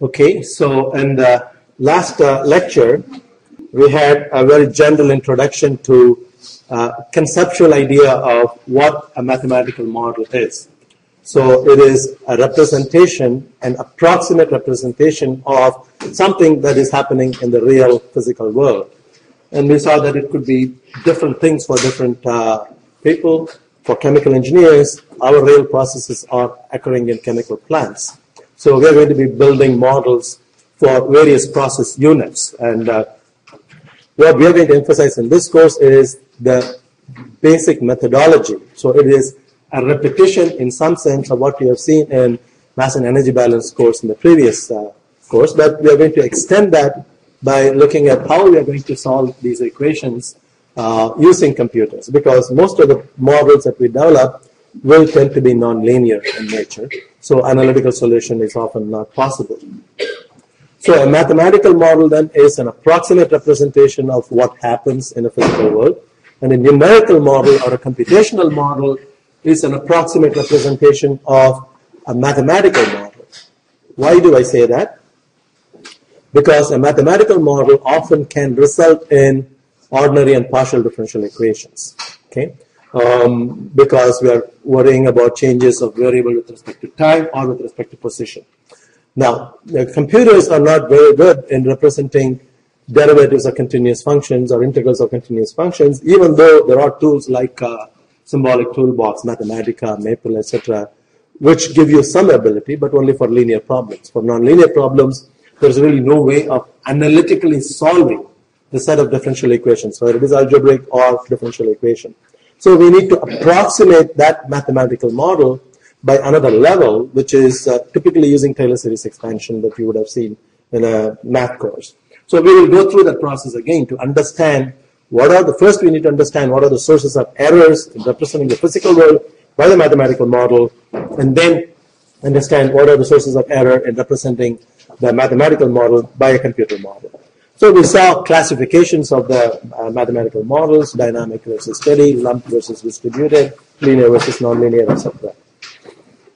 Okay, so in the last uh, lecture, we had a very general introduction to uh, conceptual idea of what a mathematical model is. So it is a representation, an approximate representation of something that is happening in the real physical world. And we saw that it could be different things for different uh, people. For chemical engineers, our real processes are occurring in chemical plants. So we're going to be building models for various process units. And uh, what we are going to emphasize in this course is the basic methodology. So it is a repetition in some sense of what we have seen in mass and energy balance course in the previous uh, course, but we are going to extend that by looking at how we are going to solve these equations uh, using computers because most of the models that we develop will tend to be nonlinear in nature. So analytical solution is often not possible. So a mathematical model then is an approximate representation of what happens in a physical world. And a numerical model or a computational model is an approximate representation of a mathematical model. Why do I say that? Because a mathematical model often can result in ordinary and partial differential equations. Okay? Um, because we are worrying about changes of variable with respect to time or with respect to position. Now, computers are not very good in representing derivatives of continuous functions or integrals of continuous functions, even though there are tools like uh, symbolic toolbox, Mathematica, Maple, etc., which give you some ability, but only for linear problems. For nonlinear problems, there's really no way of analytically solving the set of differential equations, whether it is algebraic or differential equation. So we need to approximate that mathematical model by another level, which is uh, typically using Taylor series expansion that you would have seen in a math course. So we will go through that process again to understand what are the, first we need to understand what are the sources of errors in representing the physical world by the mathematical model, and then understand what are the sources of error in representing the mathematical model by a computer model. So we saw classifications of the uh, mathematical models, dynamic versus steady, lump versus distributed, linear versus nonlinear, etc.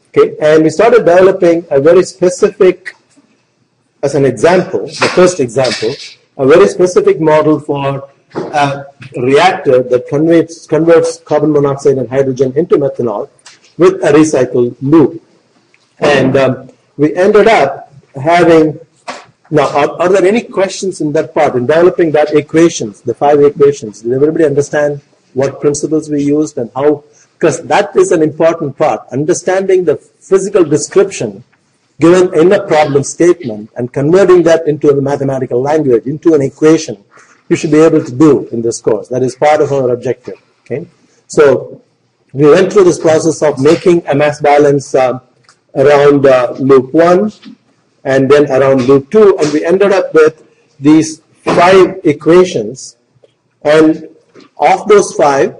Okay, and we started developing a very specific, as an example, the first example, a very specific model for a reactor that converts, converts carbon monoxide and hydrogen into methanol with a recycled loop. And um, we ended up having now, are, are, there any questions in that part, in developing that equations, the five equations? Did everybody understand what principles we used and how? Because that is an important part. Understanding the physical description given in a problem statement and converting that into a mathematical language, into an equation, you should be able to do in this course. That is part of our objective. Okay, so we went through this process of making a mass balance uh, around uh, loop one, and then around loop 2 and we ended up with these five equations. And of those five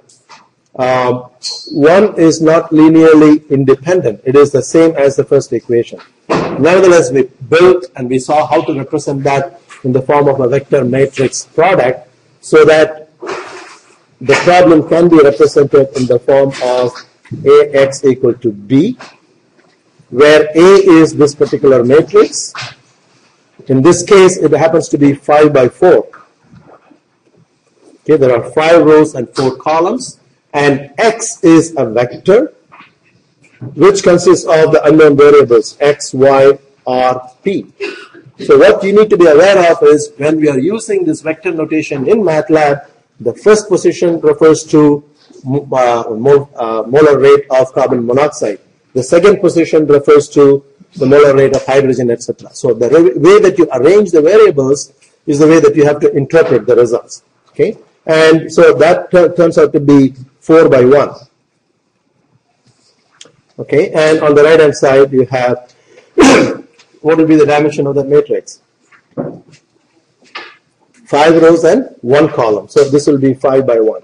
um, one is not linearly independent. It is the same as the first equation. Nevertheless we built and we saw how to represent that in the form of a vector matrix product so that the problem can be represented in the form of ax equal to b where A is this particular matrix. In this case, it happens to be 5 by 4. Okay, there are 5 rows and 4 columns, and X is a vector which consists of the unknown variables X, Y, R, P. So what you need to be aware of is when we are using this vector notation in MATLAB, the first position refers to uh, uh, molar rate of carbon monoxide. The second position refers to the molar rate of hydrogen, etc. So the way that you arrange the variables is the way that you have to interpret the results. Okay, and so that turns out to be four by one. Okay, and on the right hand side you have what will be the dimension of that matrix? Five rows and one column. So this will be five by one.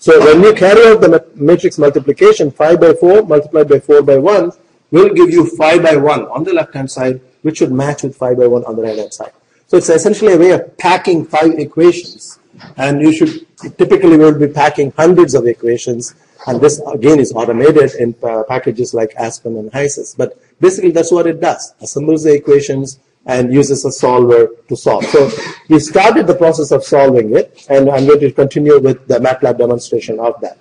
So when you carry out the matrix multiplication, 5 by 4 multiplied by 4 by 1 will give you 5 by 1 on the left hand side, which should match with 5 by 1 on the right hand side. So it's essentially a way of packing five equations. And you should typically will be packing hundreds of equations And this again is automated in uh, packages like Aspen and HYSYS. But basically that's what it does. Assembles the equations and uses a solver to solve. So we started the process of solving it and I'm going to continue with the MATLAB demonstration of that.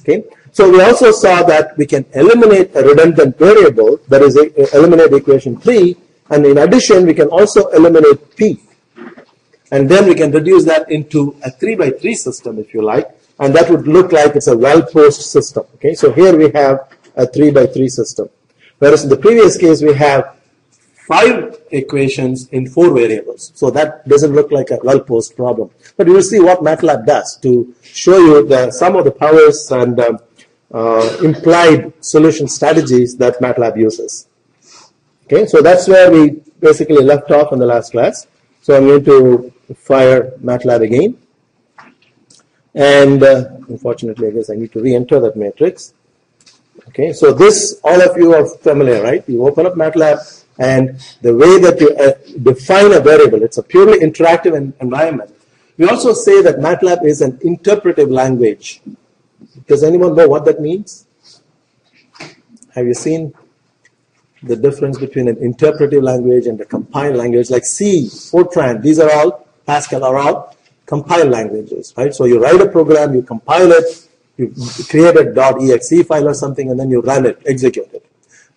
Okay. So we also saw that we can eliminate a redundant variable, that is eliminate equation 3, and in addition we can also eliminate p. And then we can reduce that into a 3 by 3 system if you like, and that would look like it's a well-posed system. Okay, so here we have a 3 by 3 system. Whereas in the previous case we have five equations in four variables. So that doesn't look like a well-posed problem. But you will see what MATLAB does to show you the, some of the powers and um, uh, implied solution strategies that MATLAB uses. Okay, so that's where we basically left off in the last class. So I'm going to fire MATLAB again. And uh, unfortunately, I guess I need to re-enter that matrix. Okay, so this, all of you are familiar, right? You open up MATLAB and the way that you uh, define a variable, it's a purely interactive environment. We also say that MATLAB is an interpretive language. Does anyone know what that means? Have you seen the difference between an interpretive language and a compiled language like C, Fortran? These are all, Pascal are all compiled languages, right? So you write a program, you compile it, you create a .exe file or something, and then you run it, execute it.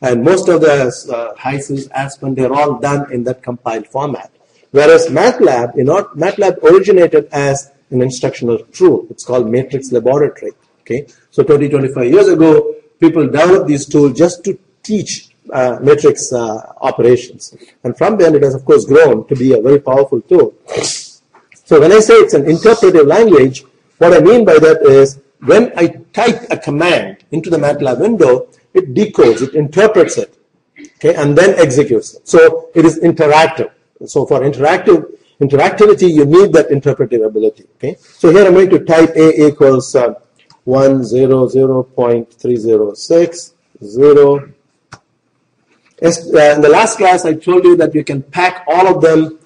And most of the uh, HYSYS, Aspen, they're all done in that compiled format. Whereas MATLAB, you know, MATLAB originated as an instructional tool. It's called Matrix Laboratory. Okay, so 20, 25 years ago, people developed these tools just to teach uh, matrix uh, operations. And from then, it has of course grown to be a very powerful tool. So when I say it's an interpretive language, what I mean by that is when I type a command into the MATLAB window, it decodes, it interprets it, okay, and then executes it. So it is interactive. So for interactive interactivity, you need that interpretive ability. Okay. So here I'm going to type a equals uh, one zero zero point three zero six zero. Yes, uh, in the last class, I told you that you can pack all of them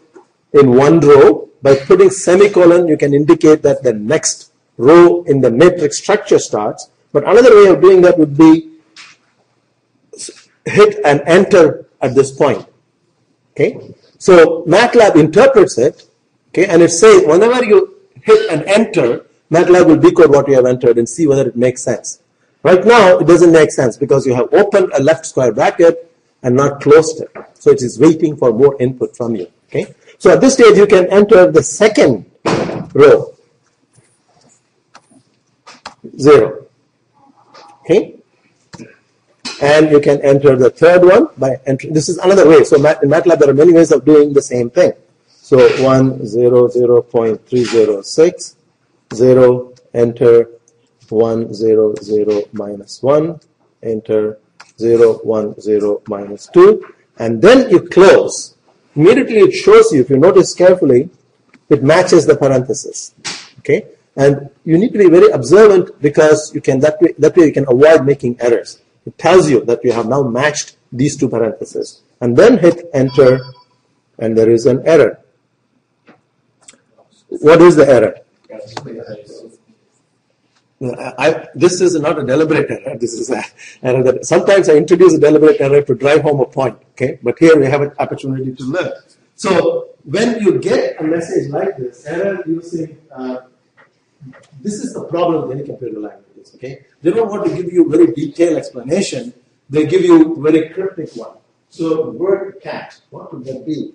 in one row. By putting semicolon, you can indicate that the next row in the matrix structure starts. But another way of doing that would be hit and enter at this point. Okay, so MATLAB interprets it. Okay, and it says whenever you hit and enter, MATLAB will decode what you have entered and see whether it makes sense. Right now, it doesn't make sense because you have opened a left square bracket and not closed it. So it is waiting for more input from you. Okay, so at this stage, you can enter the second row. Zero. Okay, and you can enter the third one by entering. This is another way. So in MATLAB, there are many ways of doing the same thing. So 1, 0, 0 0.306, 0, enter 1, 0, 0, minus 1, enter 0, 1, 0, minus 2, and then you close. Immediately it shows you, if you notice carefully, it matches the parenthesis. Okay? And you need to be very observant because you can that way, that way you can avoid making errors. It tells you that you have now matched these two parentheses. And then hit enter and there is an error. What is the error? I, this is not a deliberate error. This is error that sometimes I introduce a deliberate error to drive home a point. Okay, but here we have an opportunity to learn. So when you get a message like this, error using uh, this is the problem with any computer languages. Okay, they don't want to give you very detailed explanation. They give you very cryptic one. So vertcat, what would that be?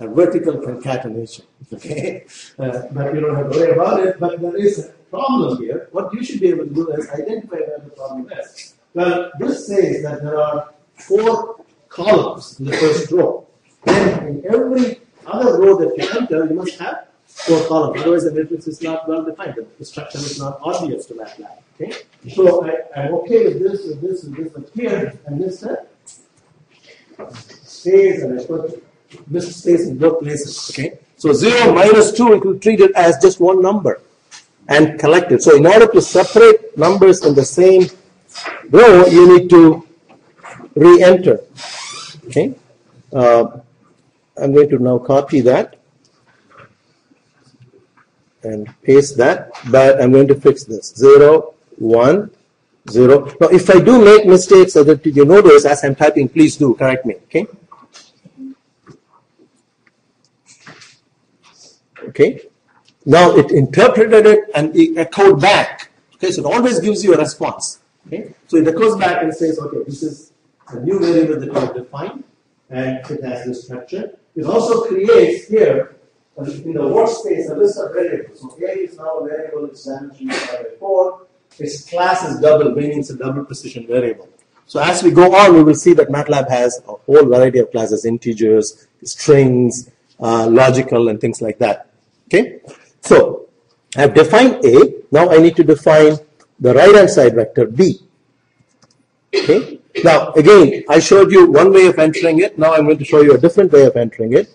A vertical concatenation. Okay, uh, but you don't have to worry about it. But there is a problem here. What you should be able to do is identify where the problem is. Well, this says that there are four columns in the first row. Then in every other row that you enter, you must have four columns. Otherwise, the matrix is not well defined. The structure is not obvious to MATLAB. Okay? So I, am okay with this, with this, with this, but here, and this uh, stays, and I put this stays in both places. Okay? So 0 minus 2, we could treat it as just one number and collect it. So in order to separate numbers in the same row, you need to re-enter. Okay? Uh, I'm going to now copy that and paste that, but I'm going to fix this. 0, 1, 0. Now, if I do make mistakes so that you notice as I'm typing, please do correct me, okay? Okay. Now it interpreted it and it echoed back. Okay, so it always gives you a response. Okay, so it echoes back and says, okay, this is a new variable that we have defined, and it has this structure. It also creates here in the workspace a list of variables. So A is now a variable, 5 by 4. Its class is double, meaning it's a double precision variable. So as we go on, we will see that MATLAB has a whole variety of classes, integers, strings, uh, logical, and things like that. Okay, so I've defined A. Now I need to define the right hand side vector B. Okay, now again, I showed you one way of entering it. Now I'm going to show you a different way of entering it.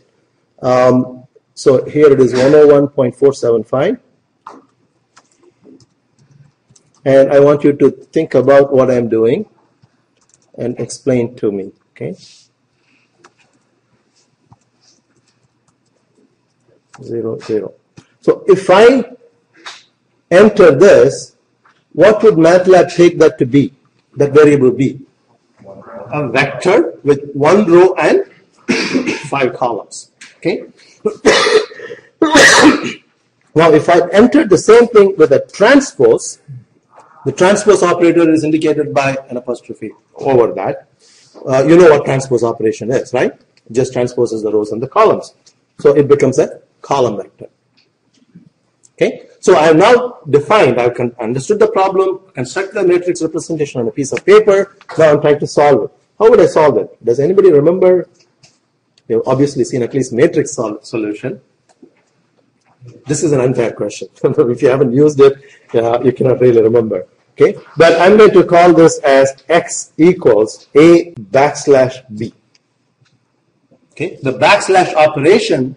Um, so here it is 101.475. And I want you to think about what I'm doing and explain to me. Okay. zero, zero. So if I enter this, what would MATLAB take that to be, that variable be? A vector with one row and five columns. Okay. now, if I enter the same thing with a transpose, the transpose operator is indicated by an apostrophe over that. Uh, you know what transpose operation is, right? It just transposes the rows and the columns. So it becomes a column vector. Okay, so I have now defined, I've understood the problem, constructed the matrix representation on a piece of paper. Now I'm trying to solve it. How would I solve it? Does anybody remember? You've obviously seen at least matrix sol- solution. This is an unfair question. if you haven't used it, uh, you cannot really remember. Okay, but I'm going to call this as x equals a backslash b. Okay, the backslash operation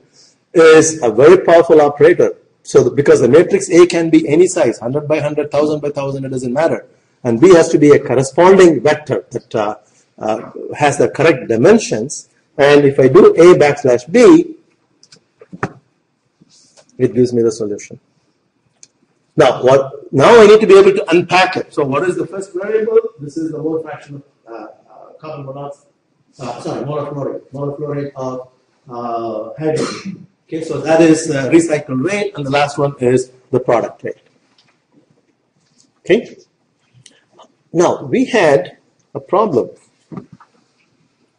is a very powerful operator. So because the matrix A can be any size, 100 by 100, 1000 by 1000, it doesn't matter. And B has to be a corresponding vector that uh, uh, has the correct dimensions. And if I do A backslash B, it gives me the solution. Now, what? Now I need to be able to unpack it. So, what is the first variable? This is the mole fraction of uh, uh carbon monoxide. Uh, sorry, molar flow rate. Fluoride of uh, hydrogen. Okay, so that is the recycle rate, and the last one is the product rate. Okay. Now we had a problem.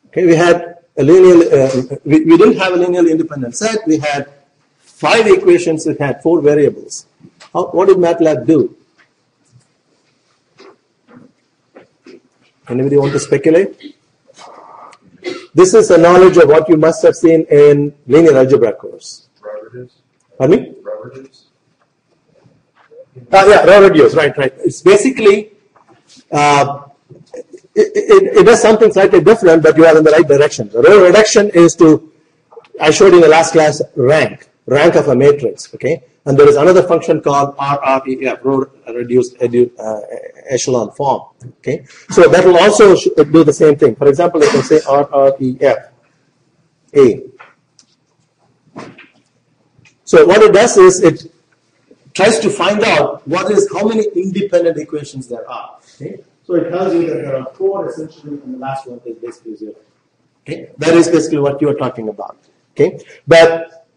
Okay, we had a linear. Uh, we, we didn't have a linearly independent set. We had five equations. It had four variables. How, what did MATLAB do? Anybody want to speculate? This is a knowledge of what you must have seen in linear algebra course. Pardon me? Uh, yeah, reduce, right, right. It's basically, uh, it, it, does something slightly different, but you are in the right direction. The row reduction is to, I showed in the last class, rank, rank of a matrix, okay? And there is another function called RREF, row reduced edu, uh, echelon form. Okay, so that will also do the same thing. For example, I can say RREF A. So what it does is it tries to find out what is how many independent equations there are. Okay, so it tells you that there are four essentially, and the last one is basically zero. Okay, that is basically what you are talking about. Okay, but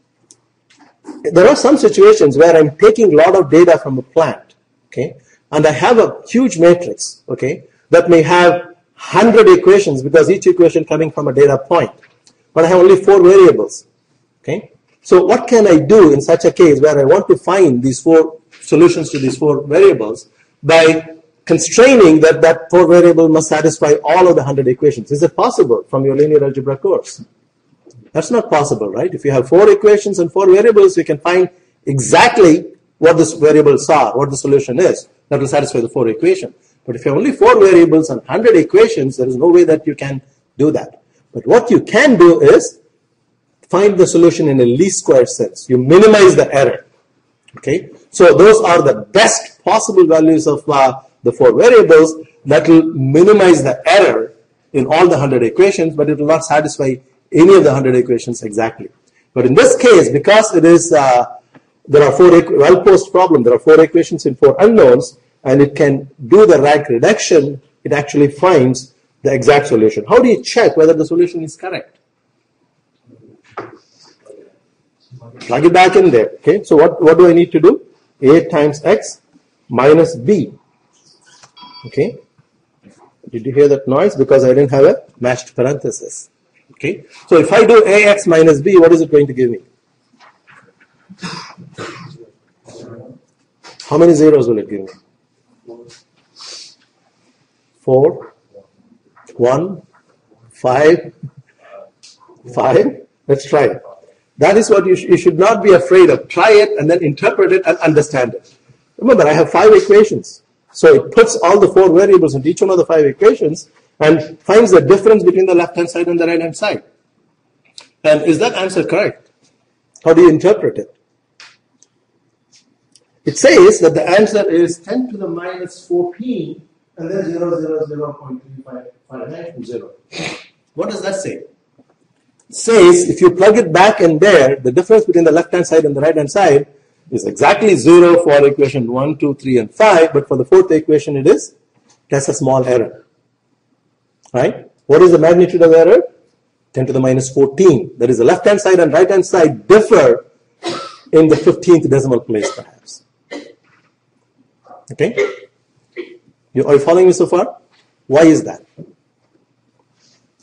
there are some situations where I'm taking a lot of data from a plant, okay, and I have a huge matrix, okay, that may have 100 equations because each equation coming from a data point, but I have only four variables, okay. So what can I do in such a case where I want to find these four solutions to these four variables by constraining that that four variable must satisfy all of the 100 equations? Is it possible from your linear algebra course? That's not possible, right? If you have four equations and four variables, we can find exactly what this variables are, what the solution is. That will satisfy the four equations. But if you have only four variables and 100 equations, there is no way that you can do that. But what you can do is find the solution in a least square sense. You minimize the error. Okay? So those are the best possible values of uh, the four variables that will minimize the error in all the 100 equations, but it will not satisfy any of the 100 equations exactly. But in this case, because it is uh, there are four well posed problem. There are four equations in four unknowns, and it can do the rank reduction. It actually finds the exact solution. How do you check whether the solution is correct? Plug it back in there. Okay. So what what do I need to do? A times x minus b. Okay. Did you hear that noise? Because I didn't have a matched parenthesis. Okay. So if I do ax minus b, what is it going to give me? How many zeros will it give me? Four, one, five, five. Let's try it. That is what you, sh- you should not be afraid of. Try it and then interpret it and understand it. Remember, I have five equations. So it puts all the four variables into each one of the five equations and finds the difference between the left hand side and the right hand side. And is that answer correct? How do you interpret it? It says that the answer is 10 to the minus 14 and then 0, 0, 0, 0.3559 0. What does that say? It says if you plug it back in there, the difference between the left hand side and the right hand side is exactly 0 for equation 1, 2, 3, and 5, but for the fourth equation it is, has a small error. Right? What is the magnitude of error? 10 to the minus 14. That is the left hand side and right hand side differ in the 15th decimal place perhaps. Okay? You, are you following me so far? Why is that?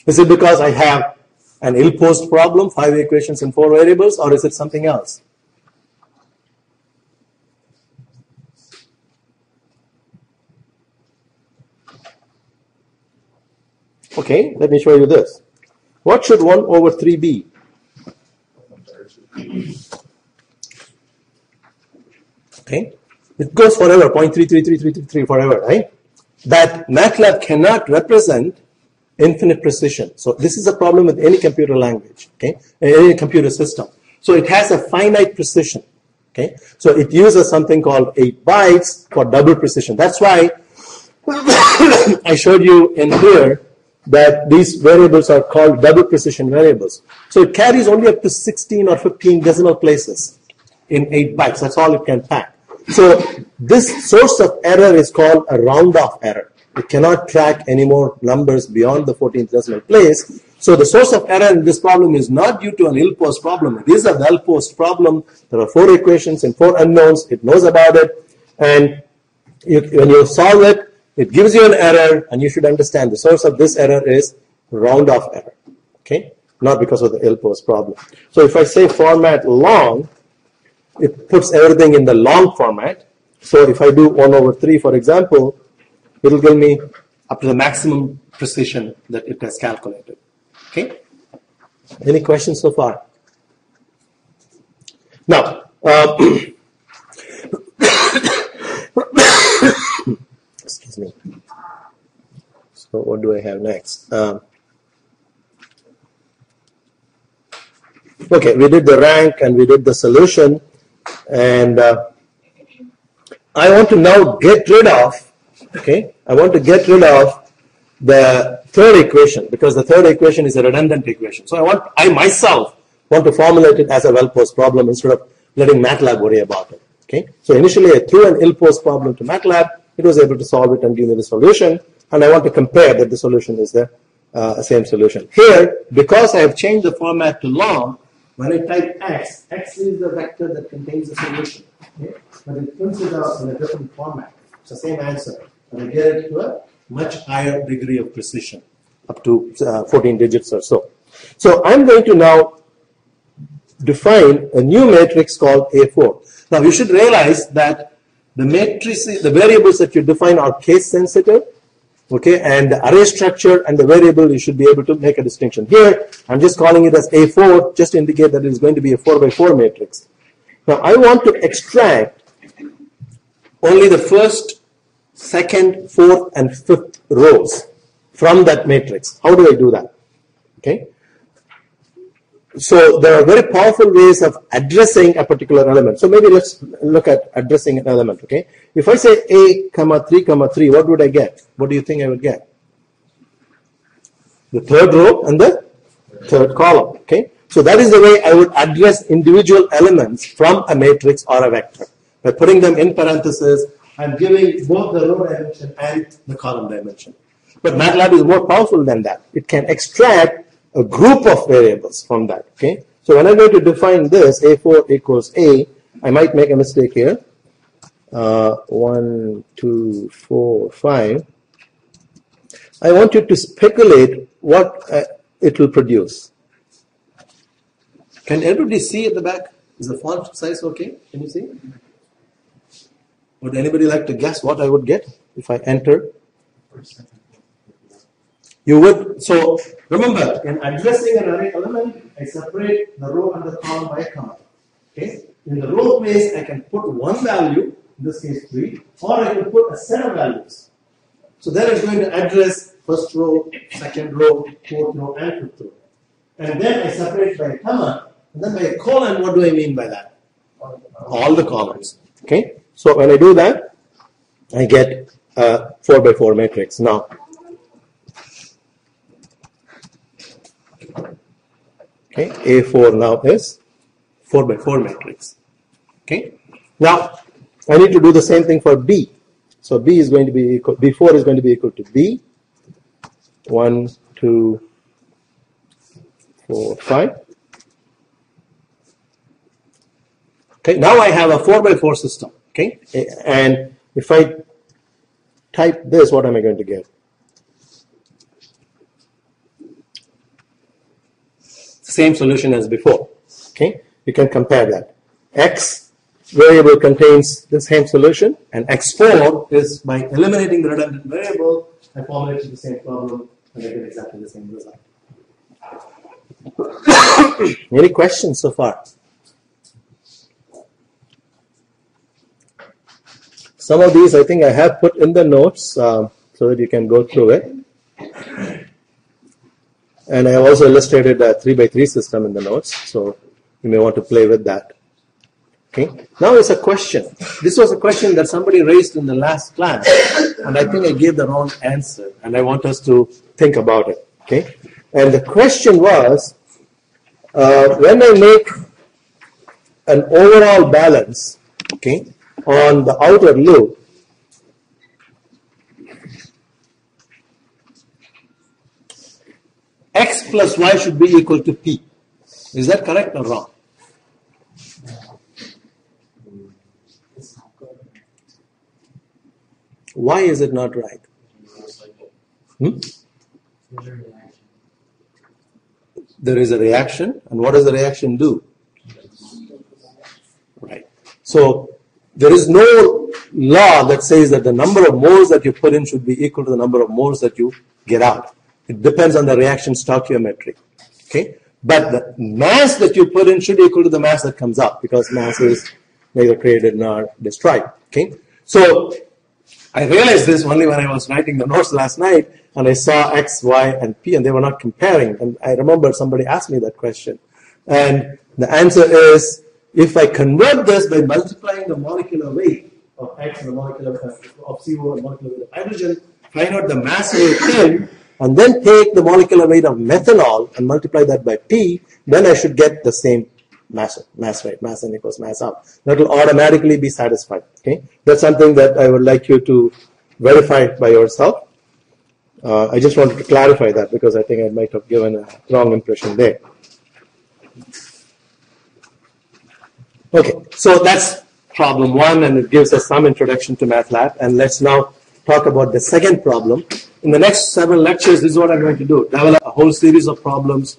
Is it because I have an ill-posed problem, five equations and four variables, or is it something else? Okay, let me show you this. What should 1 over 3 be? Okay, it goes forever, 0.333333 forever, right? That MATLAB cannot represent infinite precision. So this is a problem with any computer language, okay, any computer system. So it has a finite precision, okay. So it uses something called 8 bytes for double precision. That's why I showed you in here that these variables are called double precision variables. So it carries only up to 16 or 15 decimal places in 8 bytes. That's all it can pack. So this source of error is called a round off error. It cannot track any more numbers beyond the 14th decimal place. So the source of error in this problem is not due to an ill-posed problem. It is a well-posed problem. There are four equations and four unknowns. It knows about it. And you, when you solve it, it gives you an error and you should understand the source of this error is round off error. Okay? Not because of the ill-posed problem. So if I say format long, it puts everything in the long format. So if I do 1 over 3, for example, it will give me up to the maximum precision that it has calculated. Okay? Any questions so far? Now, uh, excuse me. So what do I have next? Um, okay, we did the rank and we did the solution. And uh, I want to now get rid of, okay, I want to get rid of the third equation because the third equation is a redundant equation. So I want, I myself want to formulate it as a well-posed problem instead of letting MATLAB worry about it. Okay, so initially I threw an ill-posed problem to MATLAB. It was able to solve it and give me the solution. And I want to compare that the solution is the uh, same solution. Here, because I have changed the format to long, when I type x, x is the vector that contains the solution. Okay? But it prints it out in a different format. It's the same answer. And I get it to a much higher degree of precision, up to uh, 14 digits or so. So I'm going to now define a new matrix called A4. Now you should realize that the matrices, the variables that you define are case sensitive Okay, and the array structure and the variable, you should be able to make a distinction. Here, I'm just calling it as A4, just to indicate that it is going to be a 4 by 4 matrix. Now, I want to extract only the first, second, fourth, and fifth rows from that matrix. How do I do that? Okay, so there are very powerful ways of addressing a particular element. So maybe let's look at addressing an element. Okay, if I say a comma three comma three, what would I get? What do you think I would get? The third row and the third column. Okay, So that is the way I would address individual elements from a matrix or a vector. By putting them in parentheses and giving both the row dimension and the column dimension. But MATLAB is more powerful than that. It can extract a group of variables from that. Okay. So when I'm going to define this, A4 equals A, I might make a mistake here. Uh, one, two, four, five. I want you to speculate what uh, it will produce. Can everybody see at the back? Is the font size okay? Can you see? Would anybody like to guess what I would get if I enter? You would, so remember, in addressing an array element, I separate the row and the column by a comma. Okay? In the row place, I can put one value, in this case 3, or I can put a set of values. So then it's going to address first row, second row, fourth row, and fifth row. And then I separate by a comma, and then by a colon, what do I mean by that? All the columns. Okay? So when I do that, I get a 4 by 4 matrix. Now, okay, A4 now is 4 by 4 matrix. Okay? Now, I need to do the same thing for B. So B is going to be equal, B4 is going to be equal to B. 1, 2, 4, 5. Okay, now I have a 4 by 4 system. Okay, and if I type this, what am I going to get? Same solution as before. Okay, you can compare that. X variable contains the same solution, and X4 is by eliminating the redundant variable, I formulate the same problem and I get exactly the same result. Any questions so far? Some of these I think I have put in the notes um, so that you can go through it. And I have also illustrated a 3 by 3 system in the notes, so you may want to play with that. Okay. Now it's a question. This was a question that somebody raised in the last class, and I think I gave the wrong answer, and I want us to think about it. Okay. And the question was, uh, when I make an overall balance, okay, on the outer loop, x plus y should be equal to p. Is that correct or wrong? Why is it not right? Hmm? There is a reaction, and what does the reaction do? Right. So there is no law that says that the number of moles that you put in should be equal to the number of moles that you get out. It depends on the reaction stoichiometry. Okay? But the mass that you put in should be equal to the mass that comes out because mass is neither created nor destroyed. Okay? So I realized this only when I was writing the notes last night and I saw X, Y, and P and they were not comparing. And I remember somebody asked me that question. And the answer is if I convert this by multiplying the molecular weight of X and the molecular weight of CO and molecular weight of hydrogen, find out the mass of weight and then take the molecular weight of methanol and multiply that by P, then I should get the same mass, mass rate, mass in equals mass out. That will automatically be satisfied. Okay, that's something that I would like you to verify by yourself. Uh, I just wanted to clarify that because I think I might have given a wrong impression there. Okay, so that's problem one, and it gives us some introduction to MATLAB. And let's now talk about the second problem. In the next several lectures, this is what I'm going to do: develop a whole series of problems,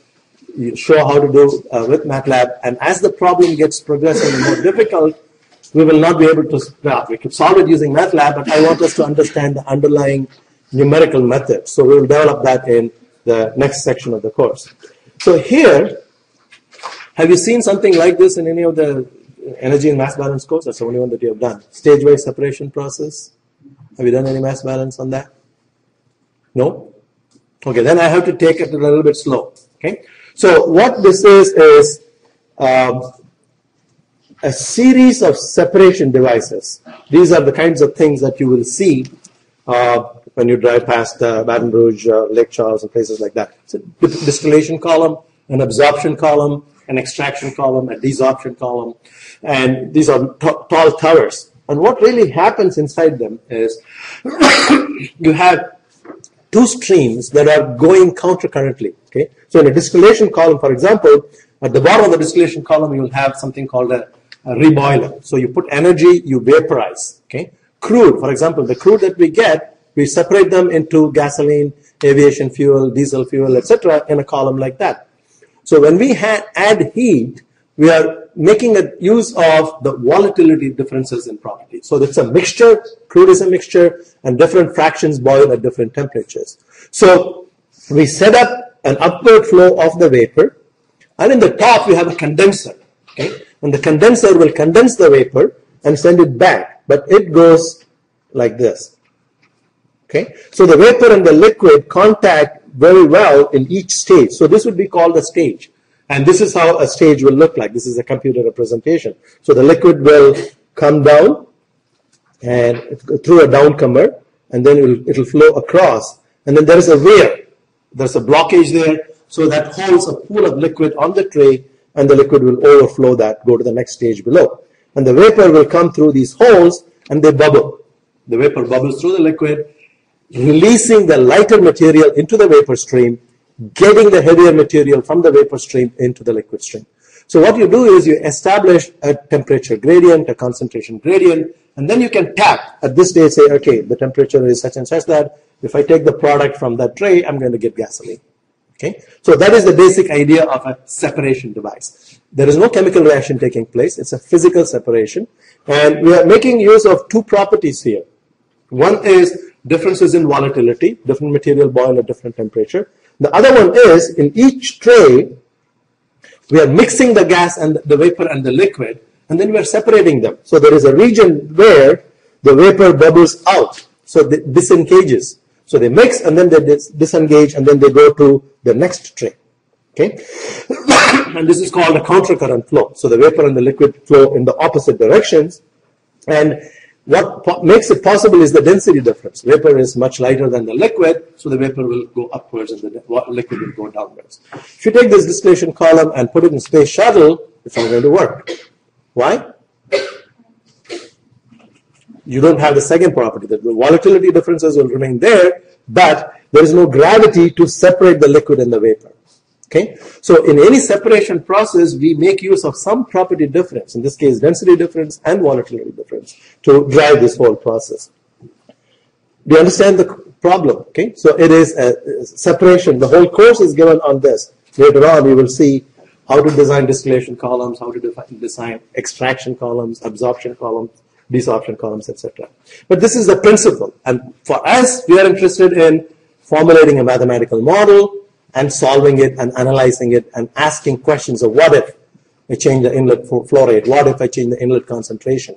show how to do uh, with MATLAB, and as the problem gets progressively more difficult, we will not be able to. Well, we could solve it using MATLAB, but I want us to understand the underlying numerical method. So we will develop that in the next section of the course. So here, have you seen something like this in any of the energy and mass balance course. That's the only one that you have done. Stage-wise separation process. Have you done any mass balance on that? No? Okay, then I have to take it a little bit slow. Okay? So what this is, is um, a series of separation devices. These are the kinds of things that you will see uh, when you drive past uh, Baton Rouge, uh, Lake Charles, and places like that. It's a distillation column an absorption column, an extraction column, a desorption column, and these are tall towers. And what really happens inside them is you have two streams that are going countercurrently. Okay, so in a distillation column, for example, at the bottom of the distillation column, you will have something called a, a reboiler. So you put energy, you vaporize. Okay, crude, for example, the crude that we get, we separate them into gasoline, aviation fuel, diesel fuel, etc., in a column like that. So when we add heat, we are making a use of the volatility differences in property. So it's a mixture, crude is a mixture, and different fractions boil at different temperatures. So we set up an upward flow of the vapor, and in the top we have a condenser. Okay? And the condenser will condense the vapor and send it back, but it goes like this. Okay? So the vapor and the liquid contact very well in each stage. So this would be called a stage. And this is how a stage will look like. This is a computer representation. So the liquid will come down and through a downcomer, and then it'll, it'll flow across. And then there is a weir. There's a blockage there, so that holds a pool of liquid on the tray, and the liquid will overflow that, go to the next stage below. And the vapor will come through these holes, and they bubble. The vapor bubbles through the liquid, releasing the lighter material into the vapor stream, getting the heavier material from the vapor stream into the liquid stream. So what you do is you establish a temperature gradient, a concentration gradient, and then you can tap at this stage say, okay, the temperature is such and such that if I take the product from that tray, I'm going to get gasoline. Okay, so that is the basic idea of a separation device. There is no chemical reaction taking place. It's a physical separation. And we are making use of two properties here. One is differences in volatility. Different material boil at different temperature. The other one is in each tray, we are mixing the gas and the vapor and the liquid, and then we are separating them. So there is a region where the vapor bubbles out, so it disengages. So they mix and then they dis- disengage and then they go to the next tray. Okay? and this is called a countercurrent flow. So the vapor and the liquid flow in the opposite directions. And what makes it possible is the density difference. Vapor is much lighter than the liquid, so the vapor will go upwards and the liquid will go downwards. If you take this distillation column and put it in space shuttle, it's not going to work. Why? You don't have the second property. The volatility differences will remain there, but there is no gravity to separate the liquid and the vapor. Okay, so in any separation process, we make use of some property difference, in this case, density difference and volatility difference, to drive this whole process. Do you understand the problem? Okay, so it is a separation. The whole course is given on this. Later on, you will see how to design distillation columns, how to design extraction columns, absorption columns, desorption columns, etc. But this is the principle, and for us, we are interested in formulating a mathematical model and solving it and analyzing it and asking questions of what if I change the inlet flow rate? What if I change the inlet concentration?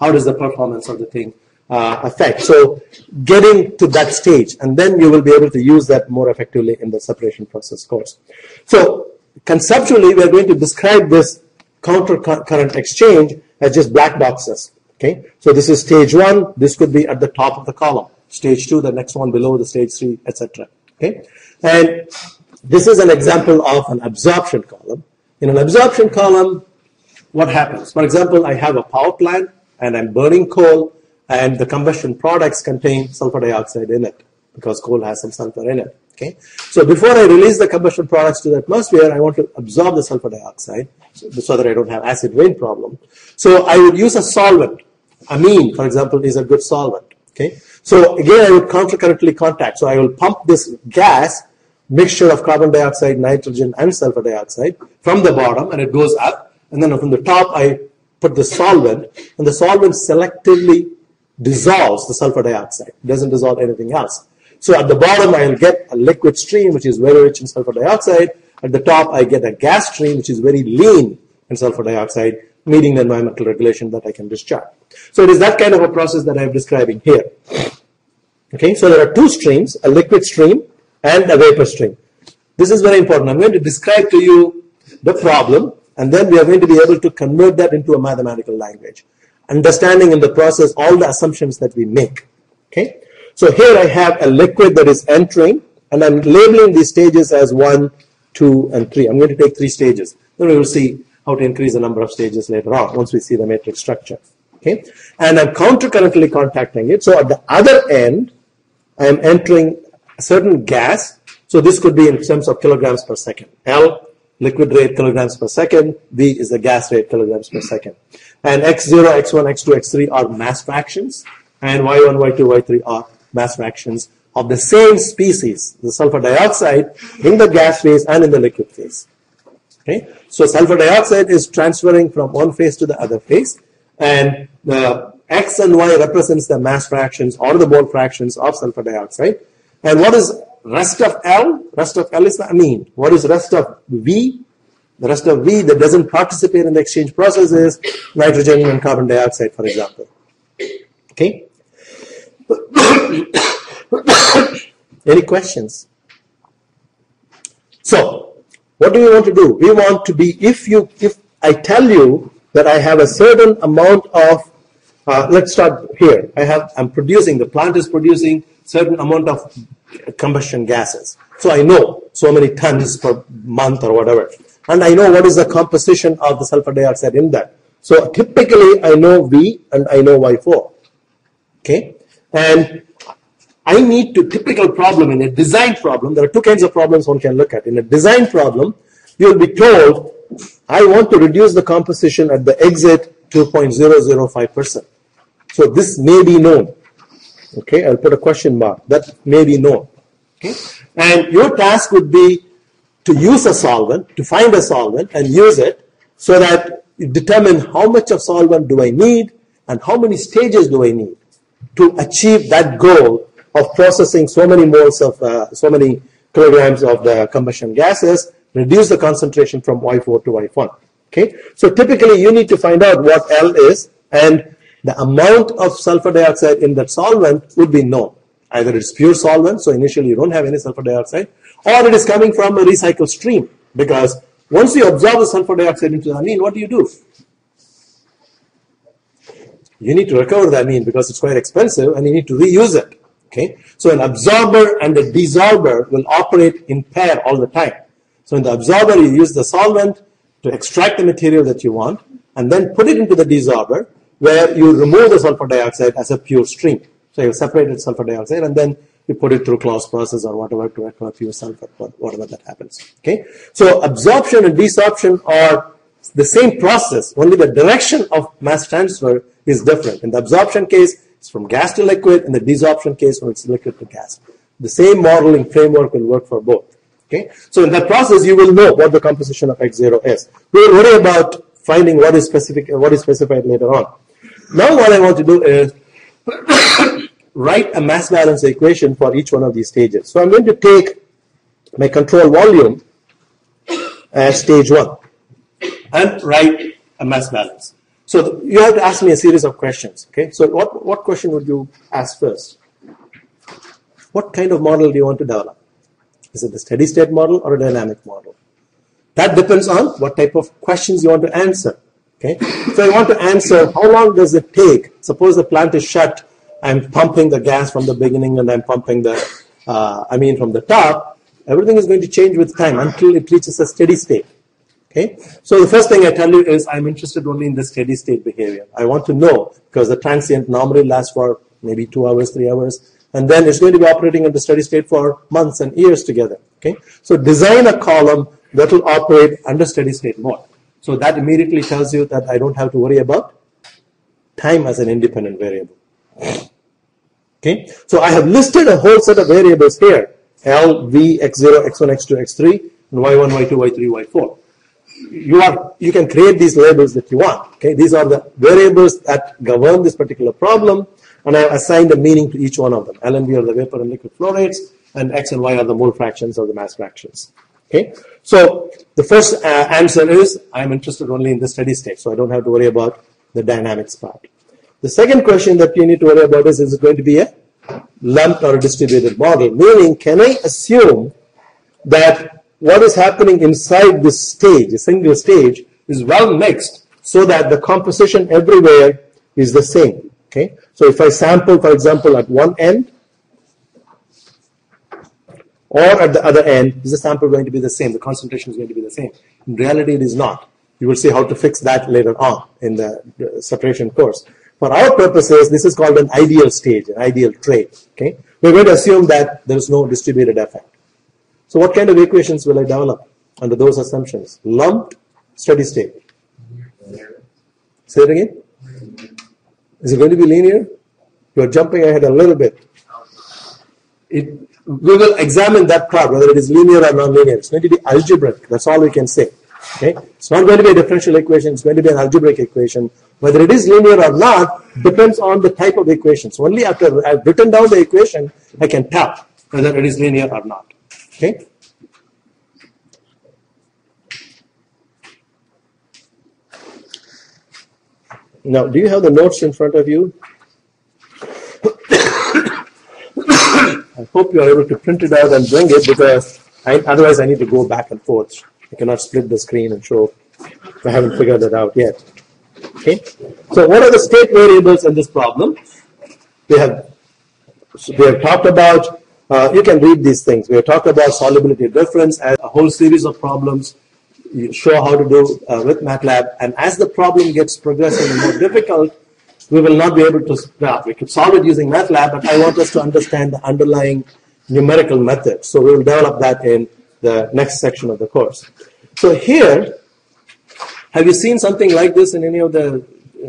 How does the performance of the thing uh, affect? So getting to that stage, and then you will be able to use that more effectively in the separation process course. So conceptually, we are going to describe this counter current exchange as just black boxes. Okay, so this is stage one. This could be at the top of the column. Stage two, the next one below the stage three, etc. Okay, and this is an example of an absorption column. In an absorption column, what happens? For example, I have a power plant and I'm burning coal and the combustion products contain sulfur dioxide in it because coal has some sulfur in it. Okay. So before I release the combustion products to the atmosphere, I want to absorb the sulfur dioxide so, that I don't have acid rain problem. So I would use a solvent. Amine, for example, is a good solvent. Okay. So again, I would countercurrently contact. So I will pump this gas mixture of carbon dioxide, nitrogen, and sulfur dioxide from the bottom, and it goes up. And then from the top, I put the solvent, and the solvent selectively dissolves the sulfur dioxide. It doesn't dissolve anything else. So at the bottom, I'll get a liquid stream, which is very rich in sulfur dioxide. At the top, I get a gas stream, which is very lean in sulfur dioxide, meeting the environmental regulation that I can discharge. So it is that kind of a process that I'm describing here. Okay, so there are two streams, a liquid stream and a vapor stream. This is very important. I'm going to describe to you the problem and then we are going to be able to convert that into a mathematical language. Understanding in the process all the assumptions that we make. Okay? So here I have a liquid that is entering and I'm labeling these stages as 1, 2, and 3. I'm going to take three stages. Then we will see how to increase the number of stages later on once we see the matrix structure. Okay, and I'm countercurrently contacting it. So at the other end, I am entering a certain gas. So this could be in terms of kilograms per second. L, liquid rate kilograms per second. V is the gas rate kilograms per second. And X0, X1, X2, X3 are mass fractions. And Y1, Y2, Y3 are mass fractions of the same species, the sulfur dioxide, in the gas phase and in the liquid phase. Okay? So sulfur dioxide is transferring from one phase to the other phase. And the X and Y represents the mass fractions or the mole fractions of sulfur dioxide. And what is rest of L? Rest of L is the amine. What is rest of V? The rest of V that doesn't participate in the exchange process is nitrogen and carbon dioxide, for example. Okay? Any questions? So, what do we want to do? We want to be, if you, if I tell you that I have a certain amount of, uh, let's start here. I have, I'm producing, the plant is producing certain amount of combustion gases. So I know so many tons per month or whatever. And I know what is the composition of the sulfur dioxide in that. So typically I know V and I know Y4. Okay. And I need to, typical problem in a design problem, there are two kinds of problems one can look at. In a design problem, you will be told I want to reduce the composition at the exit to 0.005%. So this may be known. Okay, I'll put a question mark. That may be known. Okay, and your task would be to use a solvent, to find a solvent and use it so that you determine how much of solvent do I need and how many stages do I need to achieve that goal of processing so many moles of, uh, so many kilograms of the combustion gases reduce the concentration from Y4 to Y1. Okay, so typically you need to find out what L is and the amount of sulfur dioxide in that solvent would be known. Either it's pure solvent, so initially you don't have any sulfur dioxide, or it is coming from a recycled stream. Because once you absorb the sulfur dioxide into the amine, what do you do? You need to recover the amine because it's quite expensive and you need to reuse it. Okay, so an absorber and a desorber will operate in pair all the time. So in the absorber, you use the solvent to extract the material that you want and then put it into the desorber where you remove the sulfur dioxide as a pure stream. So you separate it sulfur dioxide and then you put it through Claus process or whatever to recover pure sulfur, whatever that happens. Okay. So absorption and desorption are the same process, only the direction of mass transfer is different. In the absorption case, it's from gas to liquid. In the desorption case, when it's liquid to gas. The same modeling framework will work for both. Okay, so in that process, you will know what the composition of X0 is. We will worry about finding what is specific, what is specified later on. Now, what I want to do is write a mass balance equation for each one of these stages. So I'm going to take my control volume as stage one and write a mass balance. So you have to ask me a series of questions. Okay. So what what question would you ask first? What kind of model do you want to develop? Is it a steady state model or a dynamic model? That depends on what type of questions you want to answer. Okay. So I want to answer how long does it take? Suppose the plant is shut. I'm pumping the gas from the beginning and I'm pumping the, uh, I mean, from the top. Everything is going to change with time until it reaches a steady state. Okay. So the first thing I tell you is I'm interested only in the steady state behavior. I want to know because the transient normally lasts for maybe two hours, three hours and then it's going to be operating in the steady state for months and years together. Okay, so design a column that will operate under steady state mode. So that immediately tells you that I don't have to worry about time as an independent variable. Okay, so I have listed a whole set of variables here: L, V, X0, X1, X2, X3, and Y1, Y2, Y3, Y4. You are you can create these labels that you want. Okay, these are the variables that govern this particular problem and I have assigned a meaning to each one of them. L and V are the vapor and liquid flow rates, and X and Y are the mole fractions or the mass fractions. Okay, so the first uh, answer is I'm interested only in the steady state, so I don't have to worry about the dynamics part. The second question that you need to worry about is is it going to be a lumped or a distributed model? Meaning, can I assume that what is happening inside this stage, a single stage, is well mixed so that the composition everywhere is the same? Okay, so if I sample, for example, at one end, Or at the other end, is the sample going to be the same? The concentration is going to be the same. In reality, it is not. You will see how to fix that later on in the separation course. For our purposes, this is called an ideal stage, an ideal tray. Okay, we're going to assume that there is no distributed effect. So, what kind of equations will I develop under those assumptions? Lumped, steady state. Say it again. Is it going to be linear? You're jumping ahead a little bit. It, we will examine that part, whether it is linear or non-linear. It's going to be algebraic. That's all we can say. Okay? It's not going to be a differential equation. It's going to be an algebraic equation. Whether it is linear or not depends on the type of equation. So only after I've written down the equation, I can tell whether it is linear or not. Okay? Now, do you have the notes in front of you? I hope you are able to print it out and bring it because I, otherwise I need to go back and forth. I cannot split the screen and show. I haven't figured that out yet. Okay. So what are the state variables in this problem? We have we have talked about. Uh, you can read these things. We have talked about solubility difference as a whole series of problems. You show how to do uh, with MATLAB, and as the problem gets progressively more difficult, we will not be able to. Well, we could solve it using MATLAB, but I want us to understand the underlying numerical method. So we will develop that in the next section of the course. So here, have you seen something like this in any of the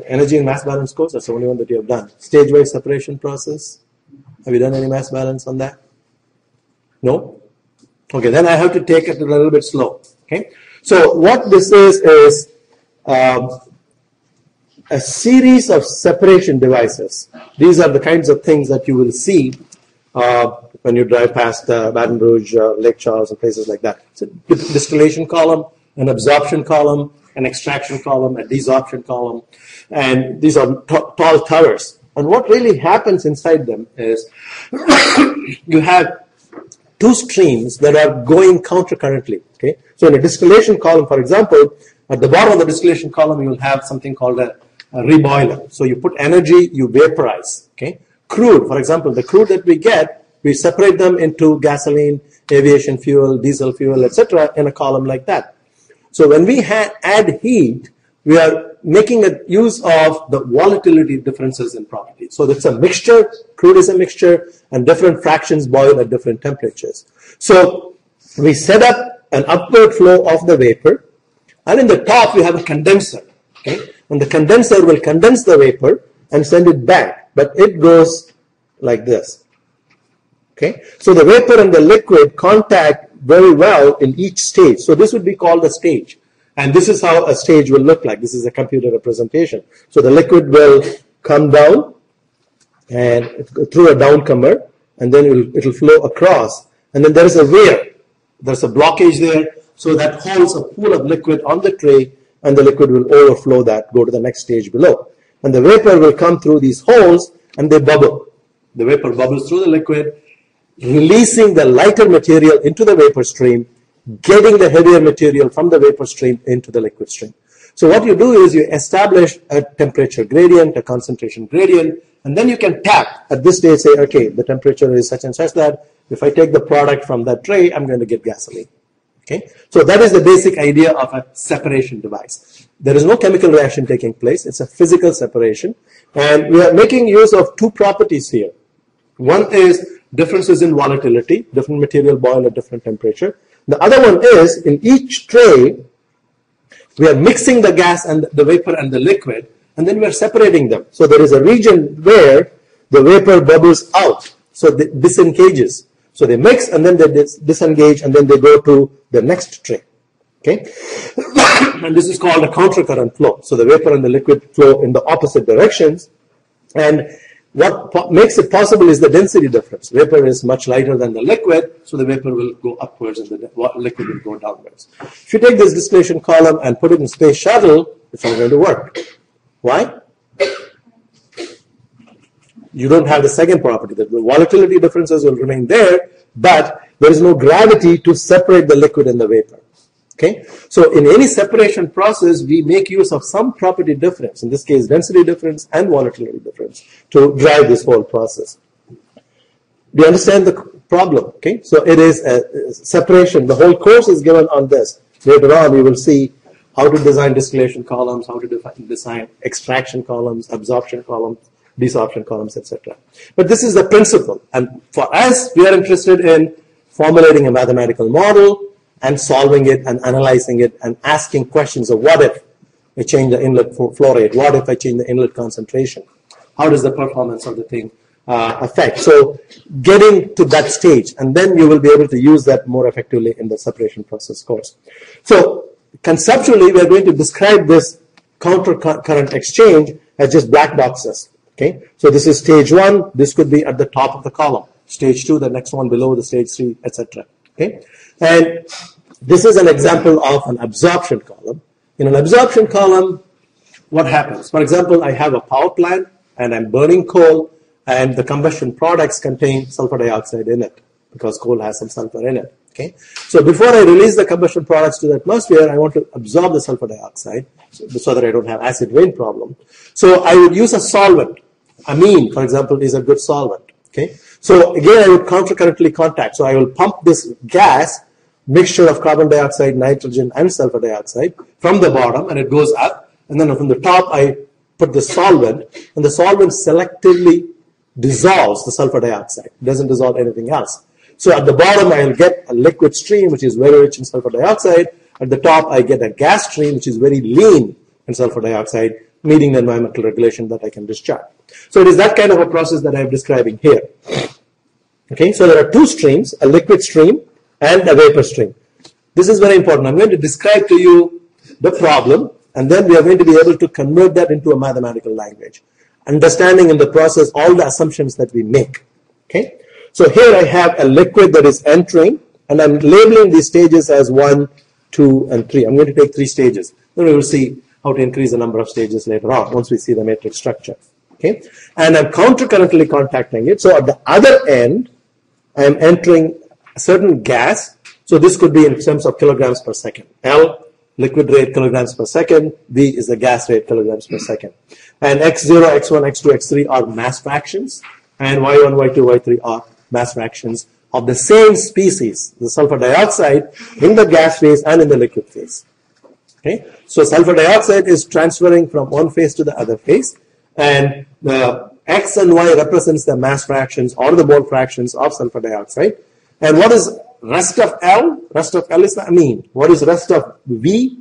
energy and mass balance courses? That's the only one that you have done. Stage-wise separation process. Have you done any mass balance on that? No? Okay, then I have to take it a little bit slow. Okay? So what this is, is um, a series of separation devices. These are the kinds of things that you will see uh, when you drive past uh, Baton Rouge, uh, Lake Charles, and places like that. It's a distillation column, an absorption column, an extraction column, a desorption column, and these are tall towers. And what really happens inside them is you have two streams that are going countercurrently. Okay, so in a distillation column, for example, at the bottom of the distillation column, you will have something called a, a reboiler. So you put energy, you vaporize. Okay, crude, for example, the crude that we get, we separate them into gasoline, aviation fuel, diesel fuel, etc., in a column like that. So when we add heat, we are making a use of the volatility differences in properties. So it's a mixture, crude is a mixture, and different fractions boil at different temperatures. So we set up an upward flow of the vapor, and in the top we have a condenser. Okay? And the condenser will condense the vapor and send it back, but it goes like this. Okay, so the vapor and the liquid contact very well in each stage. So this would be called a stage. And this is how a stage will look like. This is a computer representation. So the liquid will come down and through a downcomer, and then it'll, it'll flow across. And then there is a weir. There's a blockage there. So that holds a pool of liquid on the tray, and the liquid will overflow that, go to the next stage below. And the vapor will come through these holes, and they bubble. The vapor bubbles through the liquid, releasing the lighter material into the vapor stream, getting the heavier material from the vapor stream into the liquid stream. So what you do is you establish a temperature gradient, a concentration gradient, and then you can tap at this stage say, okay, the temperature is such and such that if I take the product from that tray, I'm going to get gasoline. Okay, so that is the basic idea of a separation device. There is no chemical reaction taking place. It's a physical separation. And we are making use of two properties here. One is differences in volatility, different material boil at different temperature. The other one is in each tray, we are mixing the gas and the vapor and the liquid, and then we are separating them. So there is a region where the vapor bubbles out, so it disengages. So they mix and then they dis- disengage and then they go to the next tray. Okay, and this is called a countercurrent flow. So the vapor and the liquid flow in the opposite directions, and what makes it possible is the density difference. Vapor is much lighter than the liquid, so the vapor will go upwards and the liquid will go downwards. If you take this distillation column and put it in space shuttle, it's not going to work. Why? You don't have the second property. That the volatility differences will remain there, but there is no gravity to separate the liquid and the vapor. Okay, so in any separation process, we make use of some property difference, in this case, density difference and volatility difference, to drive this whole process. Do you understand the problem. Okay, so it is a separation. The whole course is given on this. Later on, we will see how to design distillation columns, how to design extraction columns, absorption columns, desorption columns, etc. But this is the principle. And for us, we are interested in formulating a mathematical model and solving it and analyzing it and asking questions of what if I change the inlet flow rate? What if I change the inlet concentration? How does the performance of the thing uh, affect? So getting to that stage, and then you will be able to use that more effectively in the separation process course. So conceptually, we are going to describe this counter current exchange as just black boxes. Okay, so this is stage one. This could be at the top of the column. Stage two, the next one below the stage three, etc. Okay, and this is an example of an absorption column. In an absorption column, what happens? For example, I have a power plant and I'm burning coal and the combustion products contain sulfur dioxide in it because coal has some sulfur in it. Okay. So before I release the combustion products to the atmosphere, I want to absorb the sulfur dioxide so, so that I don't have acid rain problem. So I would use a solvent. Amine, for example, is a good solvent. Okay. So again, I would countercurrently contact. So I will pump this gas mixture of carbon dioxide, nitrogen, and sulfur dioxide from the bottom, and it goes up. And then from the top, I put the solvent, and the solvent selectively dissolves the sulfur dioxide. It doesn't dissolve anything else. So at the bottom, I'll get a liquid stream, which is very rich in sulfur dioxide. At the top, I get a gas stream, which is very lean in sulfur dioxide, meeting the environmental regulation that I can discharge. So it is that kind of a process that I'm describing here. Okay, so there are two streams, a liquid stream and a vapor stream. This is very important. I'm going to describe to you the problem and then we are going to be able to convert that into a mathematical language. Understanding in the process all the assumptions that we make. Okay. So here I have a liquid that is entering and I'm labeling these stages as one, two, and three. I'm going to take three stages. Then we will see how to increase the number of stages later on once we see the matrix structure. Okay. And I'm countercurrently contacting it. So at the other end, I'm entering a certain gas. So this could be in terms of kilograms per second. L, liquid rate kilograms per second. V is the gas rate kilograms per second. And X0, X1, X2, X3 are mass fractions. And Y1, Y2, Y3 are mass fractions of the same species, the sulfur dioxide, in the gas phase and in the liquid phase. Okay? So sulfur dioxide is transferring from one phase to the other phase. And the X and Y represents the mass fractions or the mole fractions of sulfur dioxide. And what is rest of L? Rest of L is the amine. What is rest of V?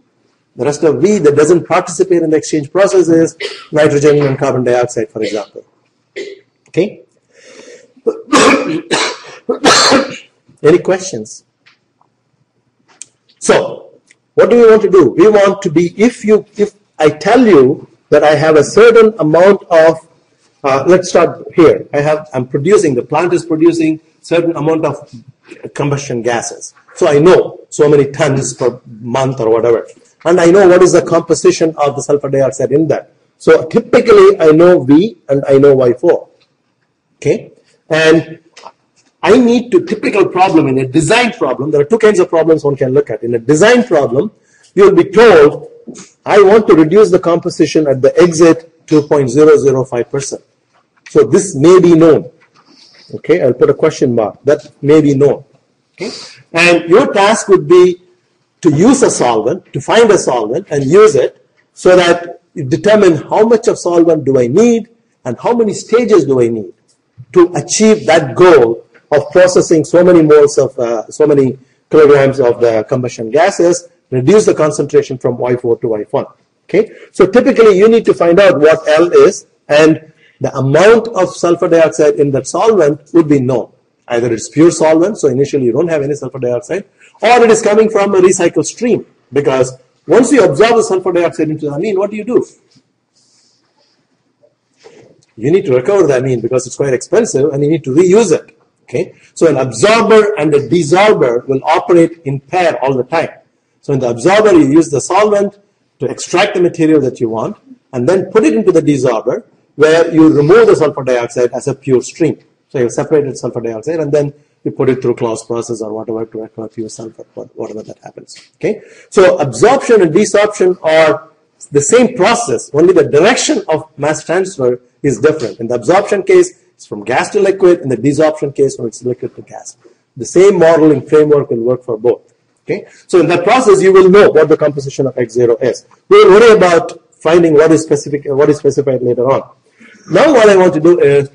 The rest of V that doesn't participate in the exchange process is nitrogen and carbon dioxide, for example. Okay? Any questions? So, what do we want to do? We want to be, if you, if I tell you that I have a certain amount of, uh, let's start here. I have, I'm producing, the plant is producing certain amount of combustion gases. So I know so many tons per month or whatever. And I know what is the composition of the sulfur dioxide in that. So typically I know V and I know Y4. Okay. And I need to, typical problem in a design problem, there are two kinds of problems one can look at. In a design problem, you will be told, I want to reduce the composition at the exit to 0.005%. So this may be known. Okay, I'll put a question mark. That may be known. Okay, and your task would be to use a solvent, to find a solvent and use it so that you determine how much of solvent do I need and how many stages do I need to achieve that goal of processing so many moles of, uh, so many kilograms of the combustion gases, reduce the concentration from Y4 to Y1. Okay, so typically you need to find out what L is and the amount of sulfur dioxide in that solvent would be known. Either it's pure solvent, so initially you don't have any sulfur dioxide, or it is coming from a recycled stream. Because once you absorb the sulfur dioxide into the amine, what do you do? You need to recover the amine because it's quite expensive and you need to reuse it. Okay? So an absorber and a desorber will operate in pair all the time. So in the absorber, you use the solvent to extract the material that you want and then put it into the desorber where you remove the sulfur dioxide as a pure stream. So you separated sulfur dioxide and then you put it through Claus process or whatever to recover pure sulfur, whatever that happens. Okay. So absorption and desorption are the same process, only the direction of mass transfer is different. In the absorption case, It's from gas to liquid, in the desorption case, from it's liquid to gas. The same modeling framework will work for both. Okay? So in that process, you will know what the composition of X0 is. We will worry about finding what is specific, what is specified later on. Now what I want to do is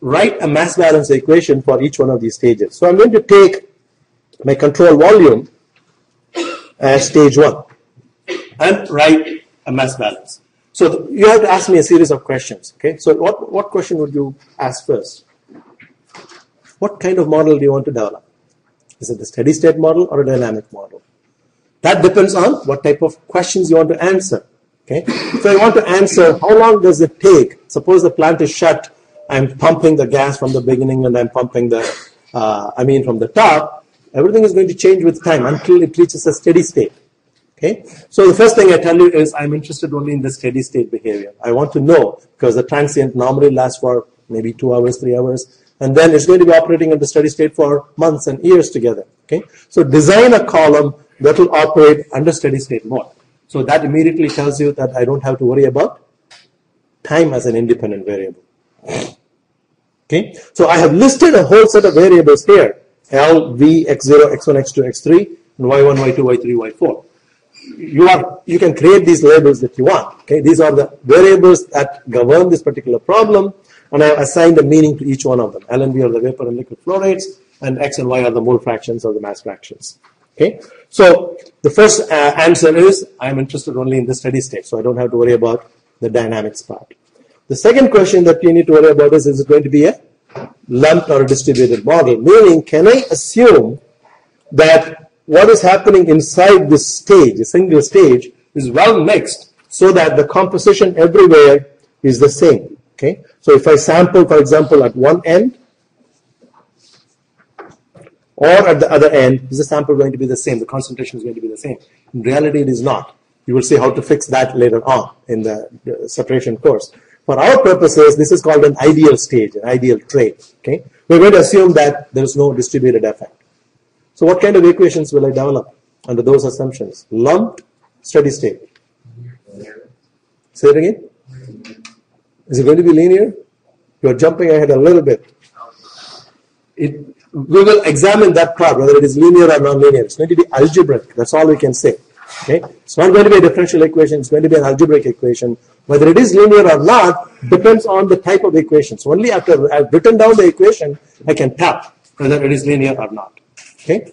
write a mass balance equation for each one of these stages. So I'm going to take my control volume as stage one and write a mass balance. So you have to ask me a series of questions. Okay. So what, what question would you ask first? What kind of model do you want to develop? Is it a steady state model or a dynamic model? That depends on what type of questions you want to answer. Okay. So I want to answer how long does it take? Suppose the plant is shut. I'm pumping the gas from the beginning and I'm pumping the, uh, I mean from the top. Everything is going to change with time until it reaches a steady state. Okay. So the first thing I tell you is I'm interested only in the steady state behavior. I want to know because the transient normally lasts for maybe two hours, three hours, and then it's going to be operating in the steady state for months and years together. Okay. So design a column that will operate under steady state mode. So that immediately tells you that I don't have to worry about time as an independent variable. Okay, so I have listed a whole set of variables here. L, V, X0, X1, X2, X3, and Y1, Y2, Y3, Y4. You are you can create these labels that you want. Okay, these are the variables that govern this particular problem, and I have assigned a meaning to each one of them. L and V are the vapor and liquid flow rates, and X and Y are the mole fractions or the mass fractions. Okay, so the first uh, answer is I'm interested only in the steady state, so I don't have to worry about the dynamics part. The second question that you need to worry about is, is it going to be a lumped or a distributed model? Meaning, can I assume that what is happening inside this stage, a single stage, is well mixed so that the composition everywhere is the same? Okay, so if I sample, for example, at one end, or at the other end, is the sample going to be the same? The concentration is going to be the same. In reality, it is not. You will see how to fix that later on in the, separation course. For our purposes, this is called an ideal stage, an ideal tray. Okay, we're going to assume that there is no distributed effect. So, what kind of equations will I develop under those assumptions? Lumped, steady state. Say it again. Is it going to be linear? You are jumping ahead a little bit. It we will examine that part, whether it is linear or non-linear. It's going to be algebraic. That's all we can say. Okay? It's not going to be a differential equation. It's going to be an algebraic equation. Whether it is linear or not depends on the type of equation. So only after I've written down the equation, I can tell whether it is linear or not. Okay?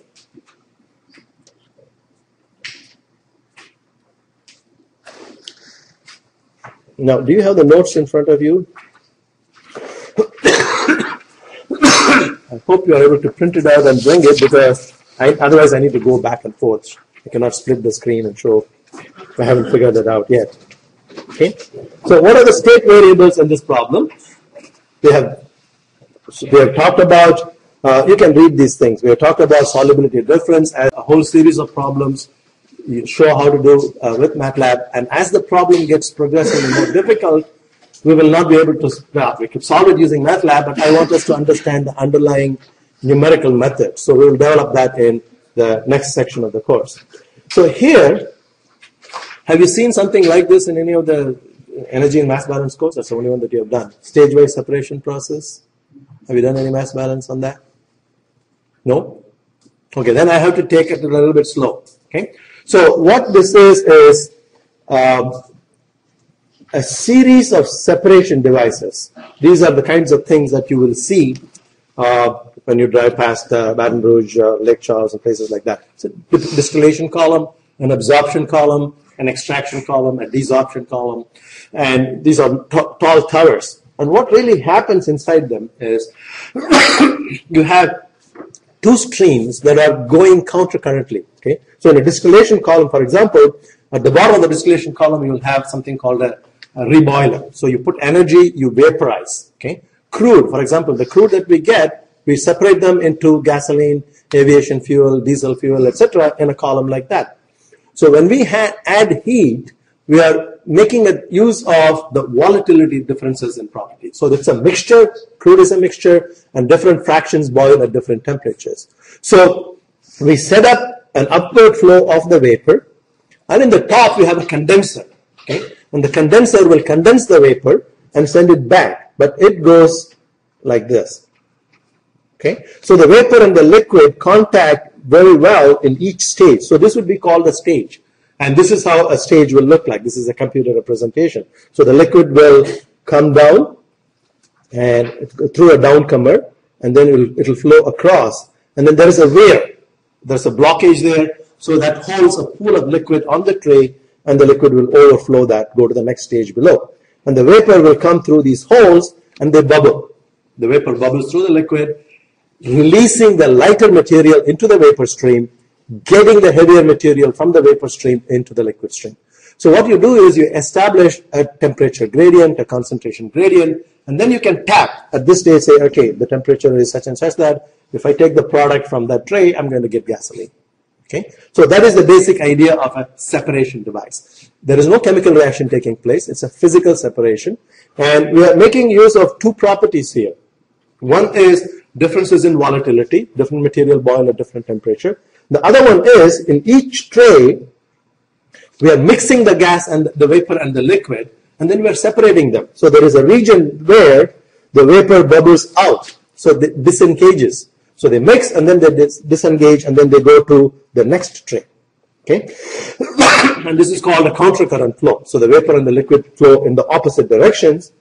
Now, do you have the notes in front of you? I hope you are able to print it out and bring it because I, otherwise I need to go back and forth. I cannot split the screen and show. I haven't figured that out yet. Okay. So what are the state variables in this problem? We have we have talked about. Uh, you can read these things. We have talked about solubility difference as a whole series of problems. You show how to do uh, with MATLAB, and as the problem gets progressively more difficult, we will not be able to, well, we could solve it using MATLAB, but I want us to understand the underlying numerical method. So we will develop that in the next section of the course. So here, have you seen something like this in any of the energy and mass balance course? That's the only one that you have done. Stage-wise separation process. Have you done any mass balance on that? No? Okay, then I have to take it a little bit slow. Okay? So what this is, is uh, a series of separation devices. These are the kinds of things that you will see uh, when you drive past uh, Baton Rouge, uh, Lake Charles, and places like that. A distillation column, an absorption column, an extraction column, a desorption column, and these are t- tall towers. And what really happens inside them is you have two streams that are going countercurrently. Okay, so in a distillation column, for example, at the bottom of the distillation column, you will have something called a reboiler. So you put energy, you vaporize. Okay. Crude, for example, the crude that we get, we separate them into gasoline, aviation fuel, diesel fuel, etc., in a column like that. So when we add heat, we are making a use of the volatility differences in properties. So it's a mixture, crude is a mixture, and different fractions boil at different temperatures. So we set up an upward flow of the vapor, and in the top we have a condenser. Okay, and the condenser will condense the vapor and send it back. but it goes like this. Okay, so the vapor and the liquid contact very well in each stage. So this would be called a stage. And this is how a stage will look like. This is a computer representation. So the liquid will come down and through a downcomer, and then it'll, it'll flow across. And then there is a weir. There's a blockage there. So that holds a pool of liquid on the tray, and the liquid will overflow that, go to the next stage below. And the vapor will come through these holes, and they bubble. The vapor bubbles through the liquid, releasing the lighter material into the vapor stream, getting the heavier material from the vapor stream into the liquid stream. So what you do is you establish a temperature gradient, a concentration gradient, and then you can tap at this stage say, okay, the temperature is such and such that if I take the product from that tray, I'm going to get gasoline. Okay, so that is the basic idea of a separation device. There is no chemical reaction taking place. It's a physical separation. And we are making use of two properties here. One is differences in volatility. Different material boil at different temperature. The other one is in each tray, we are mixing the gas and the vapor and the liquid, and then we are separating them. So there is a region where the vapor bubbles out, so it disengages. So they mix and then they dis disengage and then they go to the next tray. Okay, and this is called a countercurrent flow. So the vapor and the liquid flow in the opposite directions,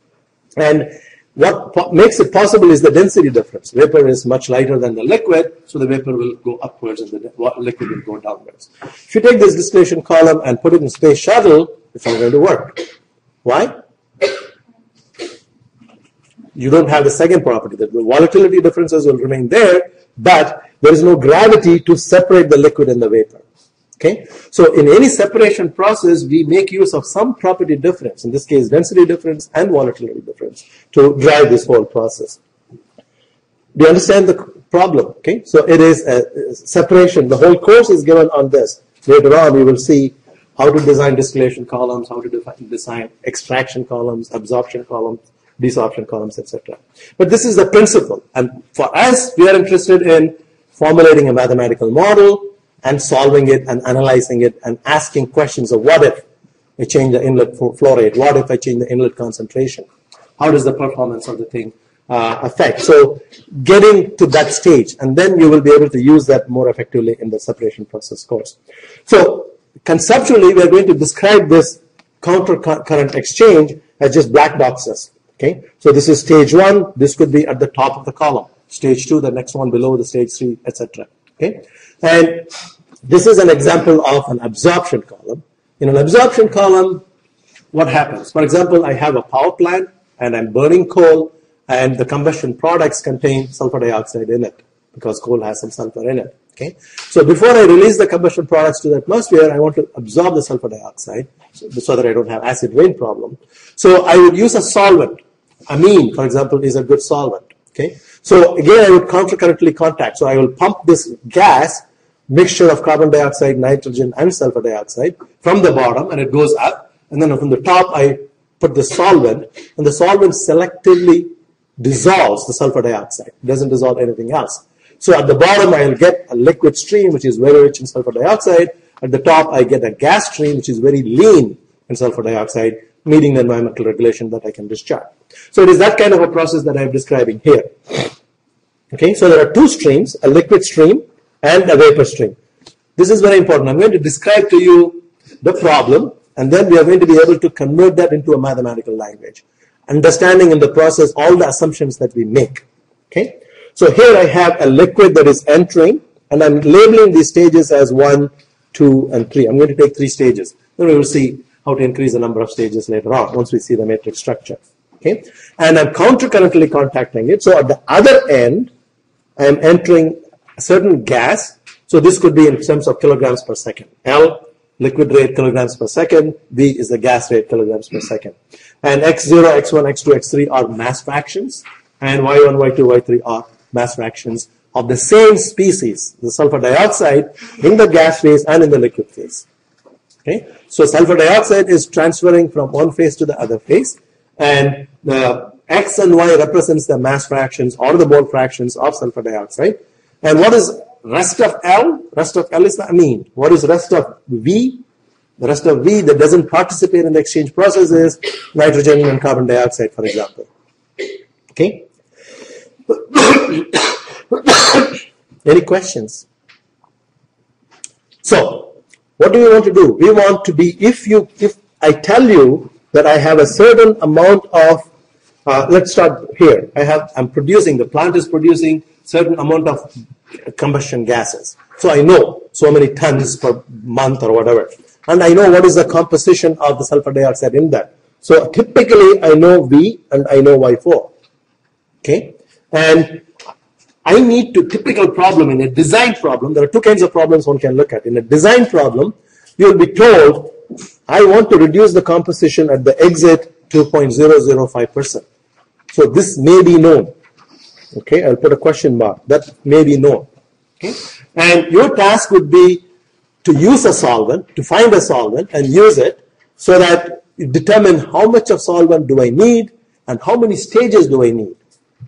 and what makes it possible is the density difference. Vapor is much lighter than the liquid, so the vapor will go upwards and the liquid will go downwards. If you take this distillation column and put it in space shuttle, it's not going to work. Why? You don't have the second property. The volatility differences will remain there, but there is no gravity to separate the liquid and the vapor. Okay, so in any separation process, we make use of some property difference, in this case density difference and volatility difference, to drive this whole process. Do you understand the problem? Okay, so it is a separation. The whole course is given on this. Later on, we will see how to design distillation columns, how to design extraction columns, absorption columns, desorption columns, etc. But this is the principle. And for us, we are interested in formulating a mathematical model, and solving it and analyzing it and asking questions of what if I change the inlet flow rate? What if I change the inlet concentration? How does the performance of the thing uh, affect? So getting to that stage, and then you will be able to use that more effectively in the separation process course. So conceptually, we are going to describe this counter current exchange as just black boxes. Okay, so this is stage one. This could be at the top of the column. Stage two, the next one below the stage three, etc. Okay, and this is an example of an absorption column. In an absorption column, what happens? For example, I have a power plant and I'm burning coal and the combustion products contain sulfur dioxide in it because coal has some sulfur in it. Okay, so before I release the combustion products to the atmosphere, I want to absorb the sulfur dioxide so, that I don't have acid rain problem. So I would use a solvent. Amine, for example, is a good solvent. Okay, so again, I would countercurrently contact. So I will pump this gas mixture of carbon dioxide, nitrogen, and sulfur dioxide from the bottom, and it goes up. And then from the top, I put the solvent, and the solvent selectively dissolves the sulfur dioxide. It doesn't dissolve anything else. So at the bottom, I'll get a liquid stream, which is very rich in sulfur dioxide. At the top, I get a gas stream, which is very lean in sulfur dioxide, meeting the environmental regulation that I can discharge. So it is that kind of a process that I'm describing here. Okay, so there are two streams, a liquid stream and a vapor stream. This is very important. I'm going to describe to you the problem and then we are going to be able to convert that into a mathematical language. Understanding in the process all the assumptions that we make. Okay. So here I have a liquid that is entering and I'm labeling these stages as one, two, and three. I'm going to take three stages. Then we will see how to increase the number of stages later on once we see the matrix structure. Okay. And I'm countercurrently contacting it. So at the other end, I'm entering a certain gas. So this could be in terms of kilograms per second. L, liquid rate kilograms per second. V is the gas rate kilograms per second. And X0, X1, X2, X3 are mass fractions. And Y1, Y2, Y3 are mass fractions of the same species, the sulfur dioxide, in the gas phase and in the liquid phase. Okay, so sulfur dioxide is transferring from one phase to the other phase, and the X and Y represents the mass fractions or the mole fractions of sulfur dioxide. And what is rest of L? Rest of L is the amine. What is rest of V? The rest of V that doesn't participate in the exchange process is nitrogen and carbon dioxide, for example. Okay? Any questions? So, what do we want to do? We want to be, if you, if I tell you that I have a certain amount of, uh, let's start here. I have, I'm producing, the plant is producing certain amount of combustion gases. So I know so many tons per month or whatever. And I know what is the composition of the sulfur dioxide in that. So typically I know V and I know Y4. Okay? And I need to, typical problem in a design problem, there are two kinds of problems one can look at. In a design problem, you'll be told, I want to reduce the composition at the exit to 0.005%. So this may be known. Okay, I'll put a question mark. That may be known. Okay, and your task would be to use a solvent, to find a solvent and use it so that you determine how much of solvent do I need and how many stages do I need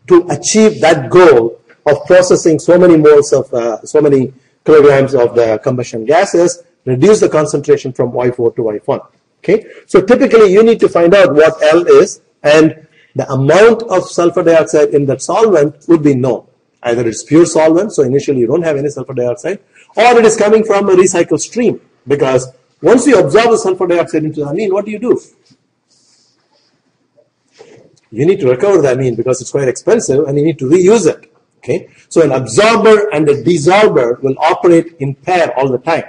to achieve that goal of processing so many moles of, uh, so many kilograms of the combustion gases, reduce the concentration from Y4 to Y1. Okay, so typically you need to find out what L is and the amount of sulfur dioxide in that solvent would be known. Either it's pure solvent, so initially you don't have any sulfur dioxide, or it is coming from a recycled stream. Because once you absorb the sulfur dioxide into the amine, what do you do? You need to recover the amine because it's quite expensive and you need to reuse it. Okay? So an absorber and a desorber will operate in pair all the time.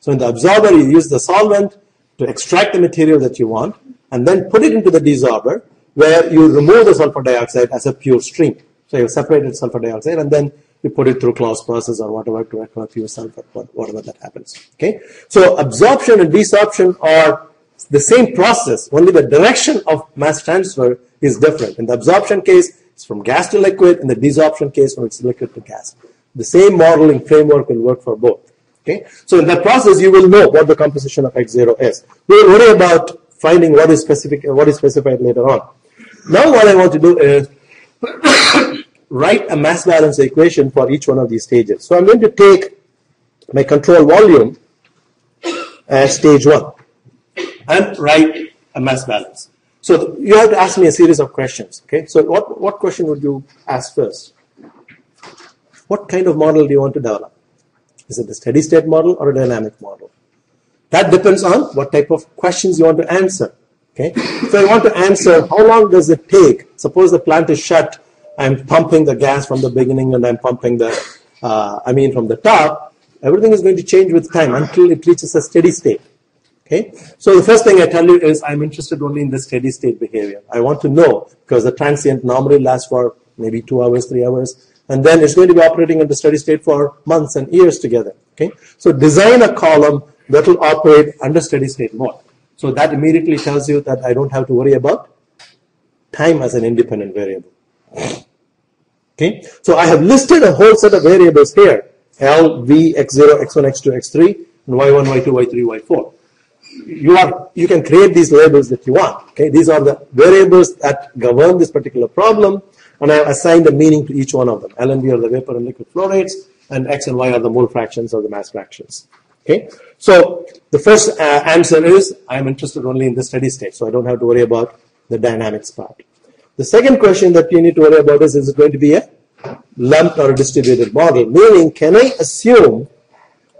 So in the absorber, you use the solvent to extract the material that you want and then put it into the desorber where you remove the sulfur dioxide as a pure stream. So you separated sulfur dioxide and then you put it through Claus process or whatever to recover pure sulfur, whatever that happens. Okay. So absorption and desorption are the same process, only the direction of mass transfer is different. In the absorption case, it's from gas to liquid. In the desorption case, from it's liquid to gas. The same modeling framework will work for both. Okay. So in that process, you will know what the composition of X0 is. We'll worry about finding what is specific, what is specified later on. Now what I want to do is write a mass balance equation for each one of these stages. So I'm going to take my control volume as stage one and write a mass balance. So you have to ask me a series of questions. Okay. So what, what question would you ask first? What kind of model do you want to develop? Is it a steady state model or a dynamic model? That depends on what type of questions you want to answer. Okay. So I want to answer how long does it take? Suppose the plant is shut. I'm pumping the gas from the beginning and I'm pumping the, uh, I mean from the top. Everything is going to change with time until it reaches a steady state. Okay. So the first thing I tell you is I'm interested only in the steady state behavior. I want to know because the transient normally lasts for maybe two hours, three hours, and then it's going to be operating in the steady state for months and years together. Okay. So design a column that will operate under steady state mode. So that immediately tells you that I don't have to worry about time as an independent variable. Okay, so I have listed a whole set of variables here. L, V, X0, X1, X2, X3, and Y1, Y2, Y3, Y4. You are, you can create these labels that you want. Okay, these are the variables that govern this particular problem, and I have assigned a meaning to each one of them. L and V are the vapor and liquid flow rates, and X and Y are the mole fractions or the mass fractions. Okay, so the first uh, answer is I'm interested only in the steady state, so I don't have to worry about the dynamics part. The second question that you need to worry about is is it going to be a lumped or a distributed model? Meaning, can I assume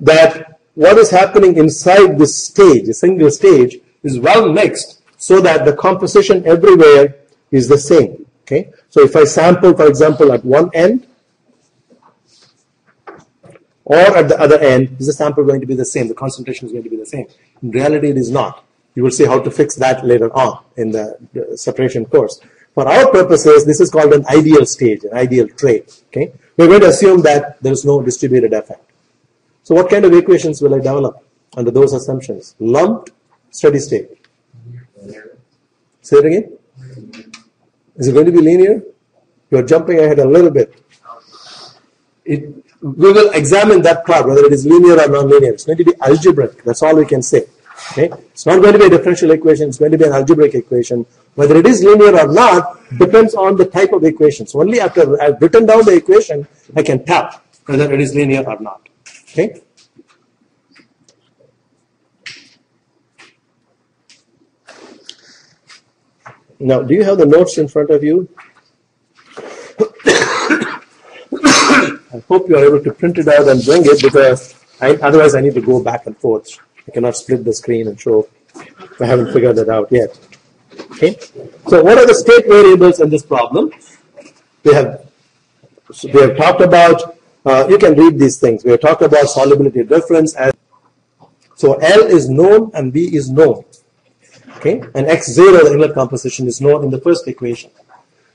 that what is happening inside this stage, a single stage, is well mixed so that the composition everywhere is the same? Okay, so if I sample, for example, at one end, or at the other end, is the sample going to be the same? The concentration is going to be the same. In reality, it is not. You will see how to fix that later on in the, separation course. For our purposes, this is called an ideal stage, an ideal tray. Okay, we're going to assume that there is no distributed effect. So, what kind of equations will I develop under those assumptions? Lumped, steady state. Say it again. Is it going to be linear? You're jumping ahead a little bit. It, we will examine that part, whether it is linear or nonlinear. It's going to be algebraic. That's all we can say. Okay? It's not going to be a differential equation. It's going to be an algebraic equation. Whether it is linear or not depends on the type of equation. So only after I've written down the equation, I can tell whether it is linear or not. Okay? Now, do you have the notes in front of you? I hope you are able to print it out and bring it because I, otherwise I need to go back and forth. I cannot split the screen and show. I haven't figured that out yet. Okay. So what are the state variables in this problem? They have so they have talked about uh, you can read these things. We have talked about solubility difference as so L is known and V is known. Okay, and X0, the inlet composition, is known in the first equation.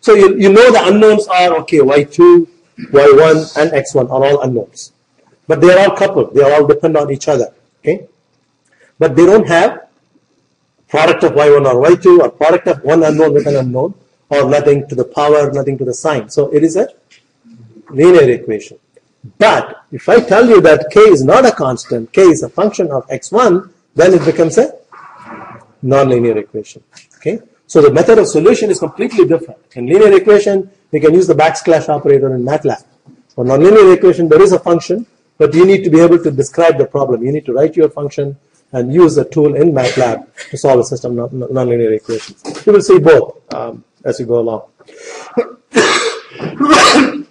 So you, you know the unknowns are okay, Y2, Y1, and X1 are all unknowns. But they are all coupled. They are all depend on each other. Okay, but they don't have product of Y1 or Y2 or product of one unknown with an unknown or nothing to the power, nothing to the sine. So it is a linear equation. But if I tell you that k is not a constant, k is a function of x1, then it becomes a nonlinear equation. Okay? So the method of solution is completely different. In linear equation, we can use the backslash operator in MATLAB. For nonlinear equation, there is a function, but you need to be able to describe the problem. You need to write your function and use a tool in MATLAB to solve a system of nonlinear equations. You will see both um, as you go along.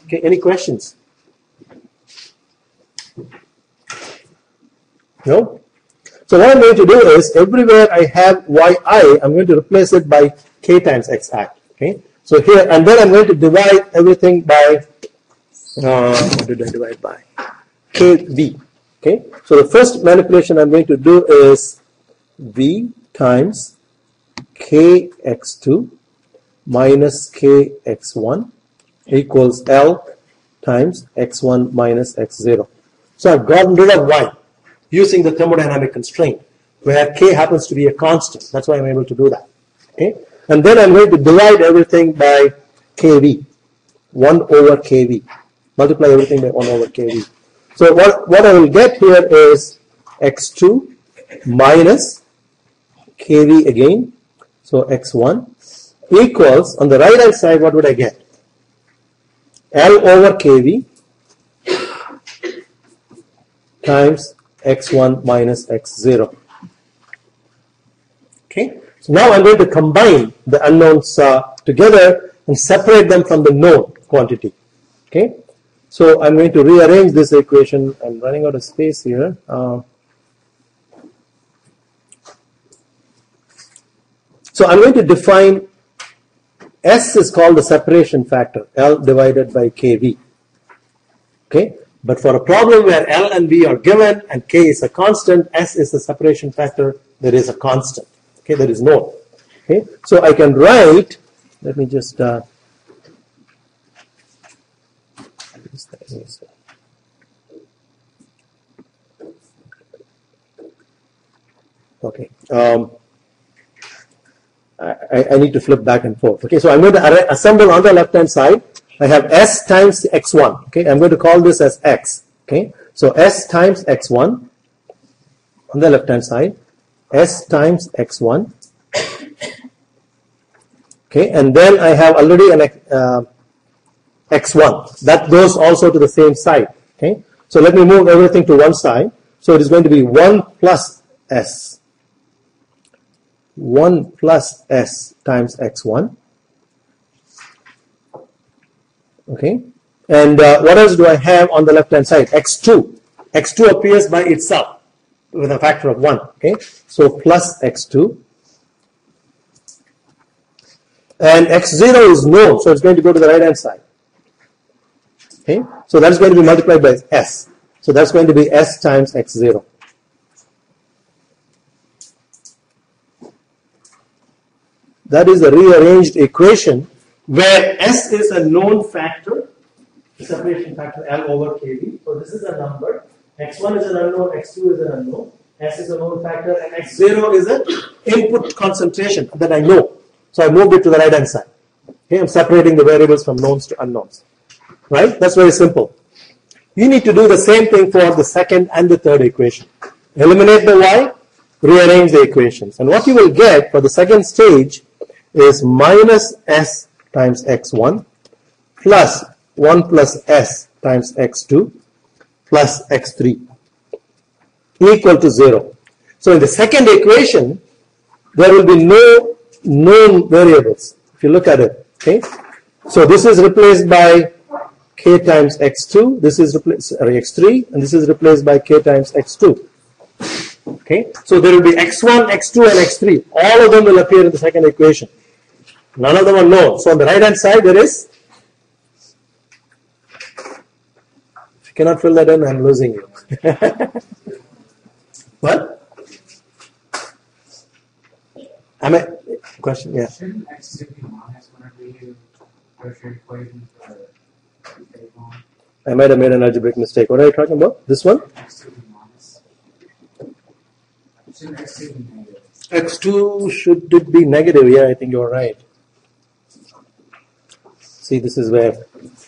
okay, any questions? No? So what I'm going to do is everywhere I have yi, I'm going to replace it by k times xi. Okay. So here and then I'm going to divide everything by uh, what did I divide by? kv. Okay. So the first manipulation I'm going to do is v times kx2 minus kx1 equals L times x1 minus x0. So I've gotten rid of y using the thermodynamic constraint where k happens to be a constant. That's why I'm able to do that. Okay? And then I'm going to divide everything by kV, 1 over kV. Multiply everything by 1 over kV. So what, what I will get here is x2 minus kV again. So x1 equals, on the right hand side, what would I get? L over kV times x1 minus x0. Okay, so now I'm going to combine the unknowns uh, together and separate them from the known quantity. Okay, so I'm going to rearrange this equation. I'm running out of space here. Uh, so I'm going to define S is called the separation factor, L divided by KV. Okay, but for a problem where L and V are given and K is a constant, S is the separation factor, there is a constant. Okay, there is no. Okay, so I can write, let me just, uh, okay. Um, I, I, need to flip back and forth. Okay, so I'm going to assemble on the left hand side I have s times x1. Okay, I'm going to call this as x. Okay, so s times x1 on the left hand side, s times x1. Okay, and then I have already an uh, x1 that goes also to the same side. Okay, so let me move everything to one side. So it is going to be 1 plus s. 1 plus s times x1 Okay. And uh, what else do I have on the left hand side? x2. x2 appears by itself with a factor of 1. Okay. So plus x2. And x0 is known, so it's going to go to the right hand side. Okay. So that's going to be multiplied by s. So that's going to be s times x0. That is the rearranged equation where S is a known factor, separation factor L over kV. So this is a number. X1 is an unknown, X2 is an unknown, S is a known factor, and X0 is an input concentration that I know. So I moved it to the right hand side. Okay, I'm separating the variables from knowns to unknowns. Right? That's very simple. You need to do the same thing for the second and the third equation. Eliminate the y, rearrange the equations. And what you will get for the second stage is minus s times x1 plus 1 plus s times x2 plus x3 equal to 0. So in the second equation, there will be no known variables. If you look at it, okay. So this is replaced by k times x2, this is replaced, sorry, x3, and this is replaced by k times x2. Okay, so there will be x1, x2, and x3. All of them will appear in the second equation. None of them are known. So on the right hand side, there is. If you cannot fill that in, I'm losing you. what? Am I? Question? Yeah. Shouldn't x be minus whenever you go through equation for? I might have made an algebraic mistake. What are you talking about? This one? X two. Shouldn't x two be negative? X2 should it be negative? Yeah, I think you're right. See, this is where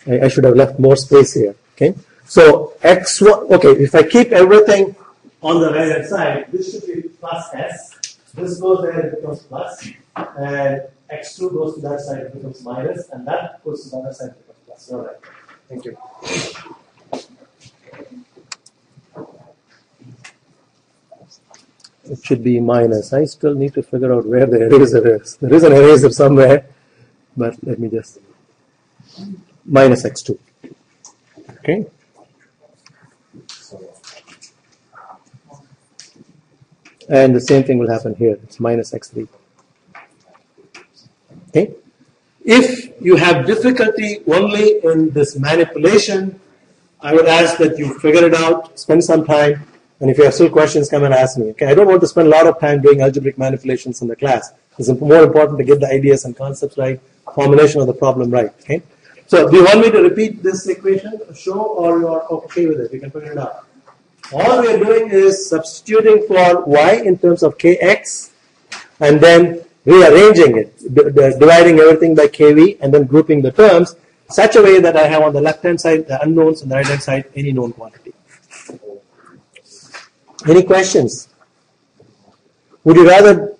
I, I should have left more space here. Okay, so X1. Okay, if I keep everything on the right hand side, this should be plus S. This goes there, it becomes plus, and X2 goes to that side, it becomes minus, and that goes to the other side, it becomes plus. All right. Thank you. It should be minus. I still need to figure out where the eraser is. There is an eraser somewhere, but let me just minus x2. Okay. And the same thing will happen here. It's minus x3. Okay. If you have difficulty only in this manipulation, I would ask that you figure it out, spend some time, and if you have still questions, come and ask me. Okay, I don't want to spend a lot of time doing algebraic manipulations in the class. It's more important to get the ideas and concepts right, formulation of the problem right. Okay. So, do you want me to repeat this equation, show, or you are okay with it? You can figure it out. All we are doing is substituting for y in terms of kx, and then rearranging it, dividing everything by kv, and then grouping the terms such a way that I have on the left hand side the unknowns, and the right hand side any known quantity. Any questions? Would you rather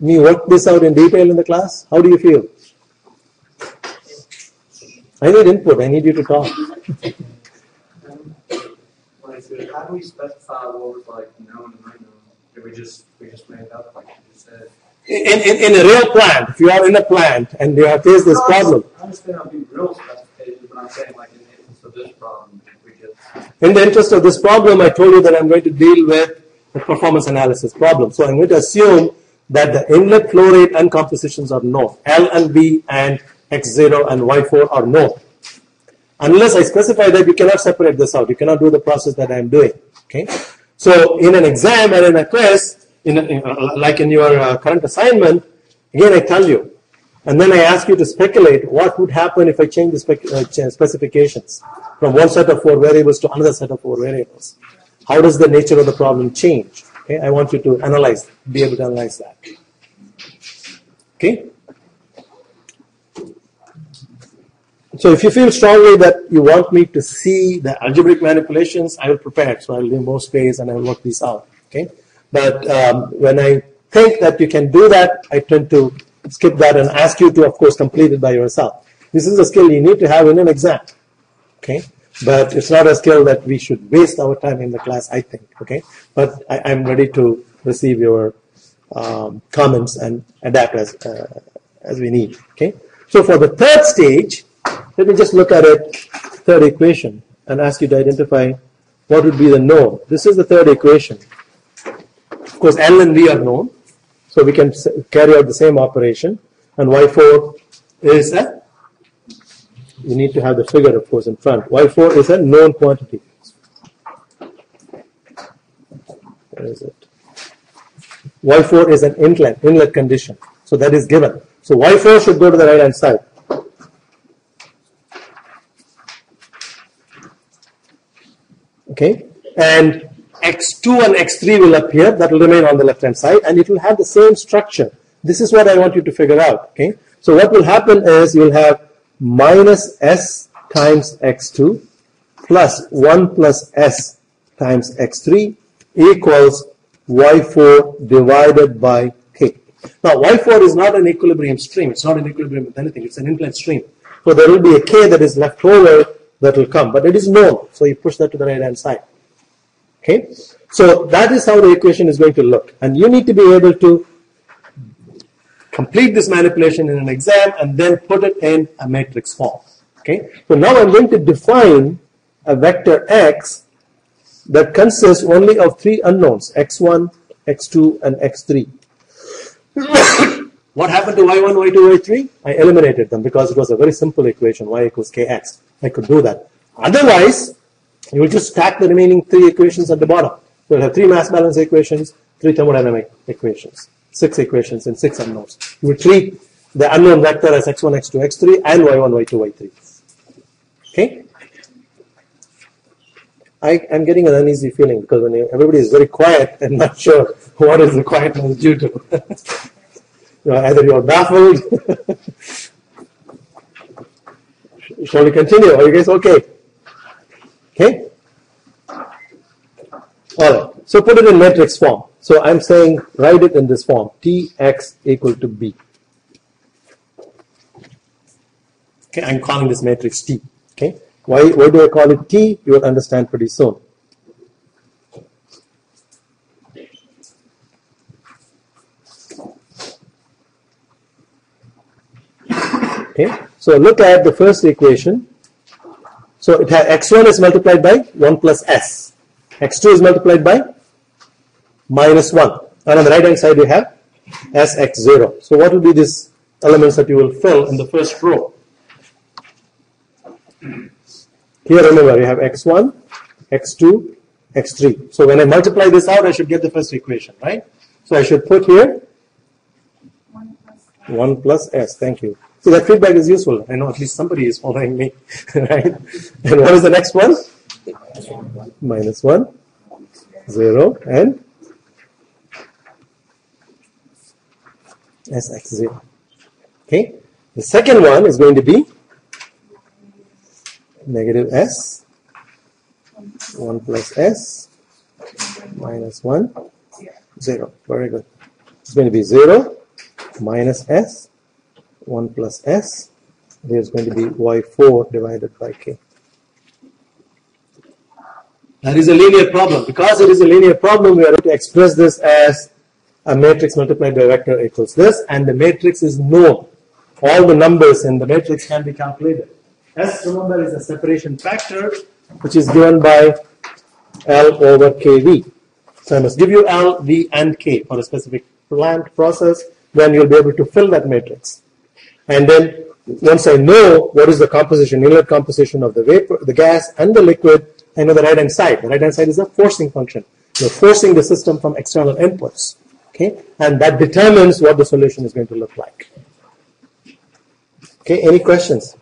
me work this out in detail in the class? How do you feel? I need input. I need you to talk. Like, how do we specify what was like known and unknown? Did we just we just made it up like you just said? In, in, in a real plant, if you are in a plant and you have faced this problem, I understand I'll be real specifications, but I'm saying like in the instance of this problem, if we just in the interest of this problem, I told you that I'm going to deal with the performance analysis problem. So I'm going to assume that the inlet flow rate and compositions are known. L and V and X0 and Y4 are known. Unless I specify that, you cannot separate this out. You cannot do the process that I'm doing. Okay. So in an exam and in a quiz, in, a, in uh, like in your uh, current assignment, again I tell you, and then I ask you to speculate what would happen if I change the uh, specifications from one set of four variables to another set of four variables. How does the nature of the problem change? Okay, I want you to analyze, be able to analyze that. Okay. So if you feel strongly that you want me to see the algebraic manipulations, I will prepare. So I will leave more space and I will work these out. Okay. But um, when I think that you can do that, I tend to skip that and ask you to, of course, complete it by yourself. This is a skill you need to have in an exam. Okay. But it's not a skill that we should waste our time in the class, I think. Okay. But I, I'm ready to receive your um, comments and adapt as, uh, as we need. Okay. So for the third stage, let me just look at it, third equation, and ask you to identify what would be the known. This is the third equation. Of course, L and V are known, so we can carry out the same operation. And Y4 is a, you need to have the figure, of course, in front. Y4 is a known quantity. Where is it? Y4 is an inlet, inlet condition. So that is given. So Y4 should go to the right hand side. Okay? And x2 and x3 will appear, that will remain on the left hand side, and it will have the same structure. This is what I want you to figure out. Okay? So what will happen is you'll have minus s times x2 plus 1 plus s times x3 equals y4 divided by k. Now y4 is not an equilibrium stream. It's not an equilibrium with anything. It's an inlet stream. So there will be a k that is left over that will come, but it is known. So you push that to the right hand side. Okay? So that is how the equation is going to look. And you need to be able to complete this manipulation in an exam and then put it in a matrix form. Okay, so now I'm going to define a vector x that consists only of three unknowns x1, x2, and x3. what happened to y1, y2, y3? I eliminated them because it was a very simple equation y equals kx. I could do that. Otherwise, you will just stack the remaining three equations at the bottom. So you'll have three mass balance equations, three thermodynamic equations, six equations and six unknowns. You will treat the unknown vector as x1, x2, x3 and y1, y2, y3. Okay? I am getting an uneasy feeling because when everybody is very quiet and not sure what is the quietness due to. you know, either you're baffled. Shall we continue? Are you guys okay? Okay? Alright, so put it in matrix form. So I'm saying write it in this form Tx equal to B. Okay, I'm calling this matrix T. Okay, why, why do I call it T? You will understand pretty soon. Okay, so look at the first equation. So it has x1 is multiplied by 1 plus s. x2 is multiplied by minus 1. And on the right hand side you have sx0. So what will be these elements that you will fill in the first row? Here remember you have x1, x2, x3. So when I multiply this out I should get the first equation, right? So I should put here 1 plus s. Thank you. So that feedback is useful. I know at least somebody is following me, right? And what is the next one? Minus 1, 0, and sx0. Okay? The second one is going to be negative s, 1 plus s, minus 1, 0. Very good. It's going to be 0, minus s, 1 plus s. There's going to be y4 divided by k. That is a linear problem. Because it is a linear problem, we are going to express this as a matrix multiplied by a vector equals this, and the matrix is known. All the numbers in the matrix can be calculated. S, remember, is a separation factor, which is given by L over KV. So I must give you L, V, and K for a specific plant process, then you'll be able to fill that matrix. And then once I know what is the composition, inlet composition of the vapor, the gas, and the liquid, I know the right hand side. The right hand side is a forcing function. You're forcing the system from external inputs. Okay, and that determines what the solution is going to look like. Okay, any questions?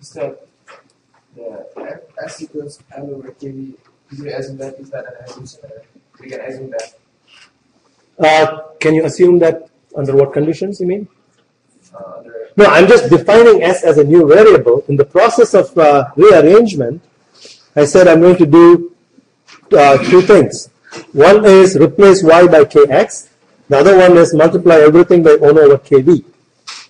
So the equals L over KV, do assume that is that an assumption? We can assume that Uh, can you assume that under what conditions you mean? uh, No, I'm just defining S as a new variable. In the process of uh, rearrangement, I said I'm going to do uh, two things. One is replace y by kx. The other one is multiply everything by 1 over kv.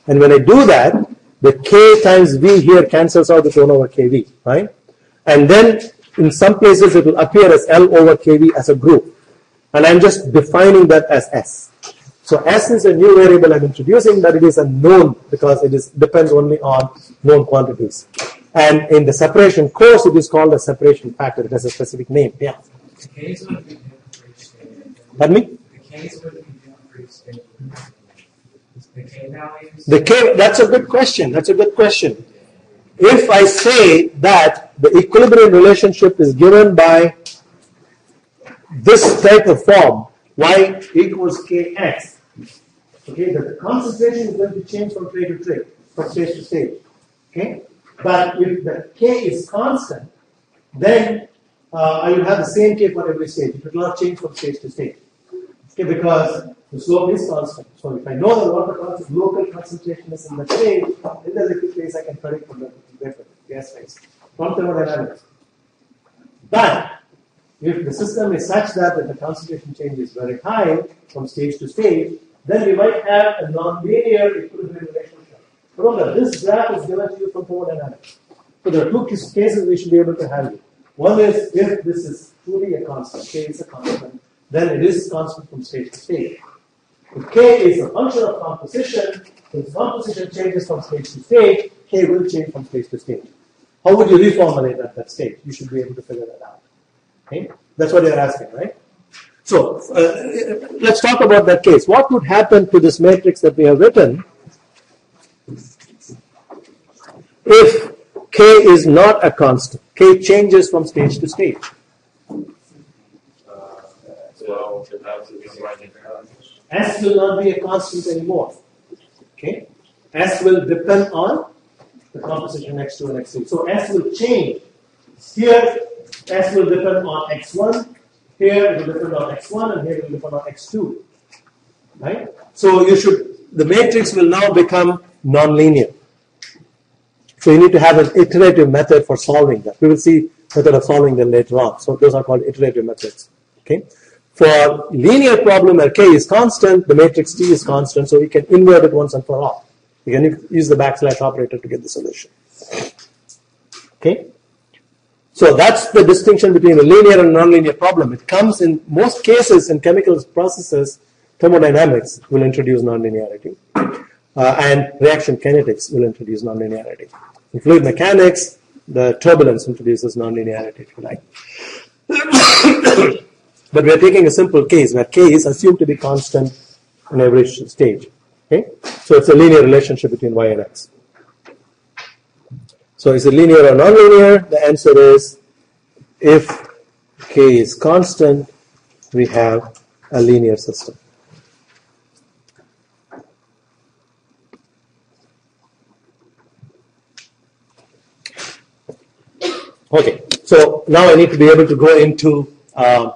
And when I do that, the k times v here cancels out with 1 over kv, right? And then in some places it will appear as L over kv as a group. And I'm just defining that as S. So S is a new variable I'm introducing, but it is a known because it is depends only on known quantities. And in the separation course, it is called a separation factor. It has a specific name. Yeah. The K's would be different for each. Pardon me? The K's would be different for each. The K values. The K, that's a good question. That's a good question. If I say that the equilibrium relationship is given by this type of form, y equals kx, okay, the concentration is going to change from tray to tray, from stage to stage, okay? But if the k is constant, then uh, I will have the same k for every stage. It will not change from stage to stage. Okay, because the slope is constant. So if I know that what the constant, local concentration is in the phase, in the liquid phase, I can predict from the vapor, gas phase, from thermodynamics. But if the system is such that, that the concentration change is very high from stage to stage, then we might have a nonlinear equilibrium relationship. Remember, this graph is given to you from thermodynamics. So there are two cases we should be able to handle. One is if this is truly a constant, K is a constant, then it is constant from state to state. If K is a function of composition, if composition changes from state to state, K will change from state to state. How would you reformulate at that state? You should be able to figure that out. Okay? That's what you're asking, right? So uh, let's talk about that case. What would happen to this matrix that we have written if K is not a constant? K changes from stage to stage. S will not be a constant anymore. Okay? S will depend on the composition x2 and x3. So S will change. Here, S will depend on x1. Here, it will depend on x1, and here it will depend on x2. Right? So you should, the matrix will now become nonlinear. So you need to have an iterative method for solving that. We will see method of solving them later on. So those are called iterative methods. Okay. For linear problem where k is constant, the matrix T is constant, so we can invert it once and for all. We can use the backslash operator to get the solution. Okay. So that's the distinction between a linear and nonlinear problem. It comes in most cases in chemical processes, thermodynamics will introduce nonlinearity, uh, and reaction kinetics will introduce nonlinearity. In fluid mechanics, the turbulence introduces nonlinearity, if you like. but we are taking a simple case where k is assumed to be constant in every stage. Okay, so it's a linear relationship between y and x. So is it linear or nonlinear? The answer is if k is constant, we have a linear system. Okay, so now I need to be able to go into uh,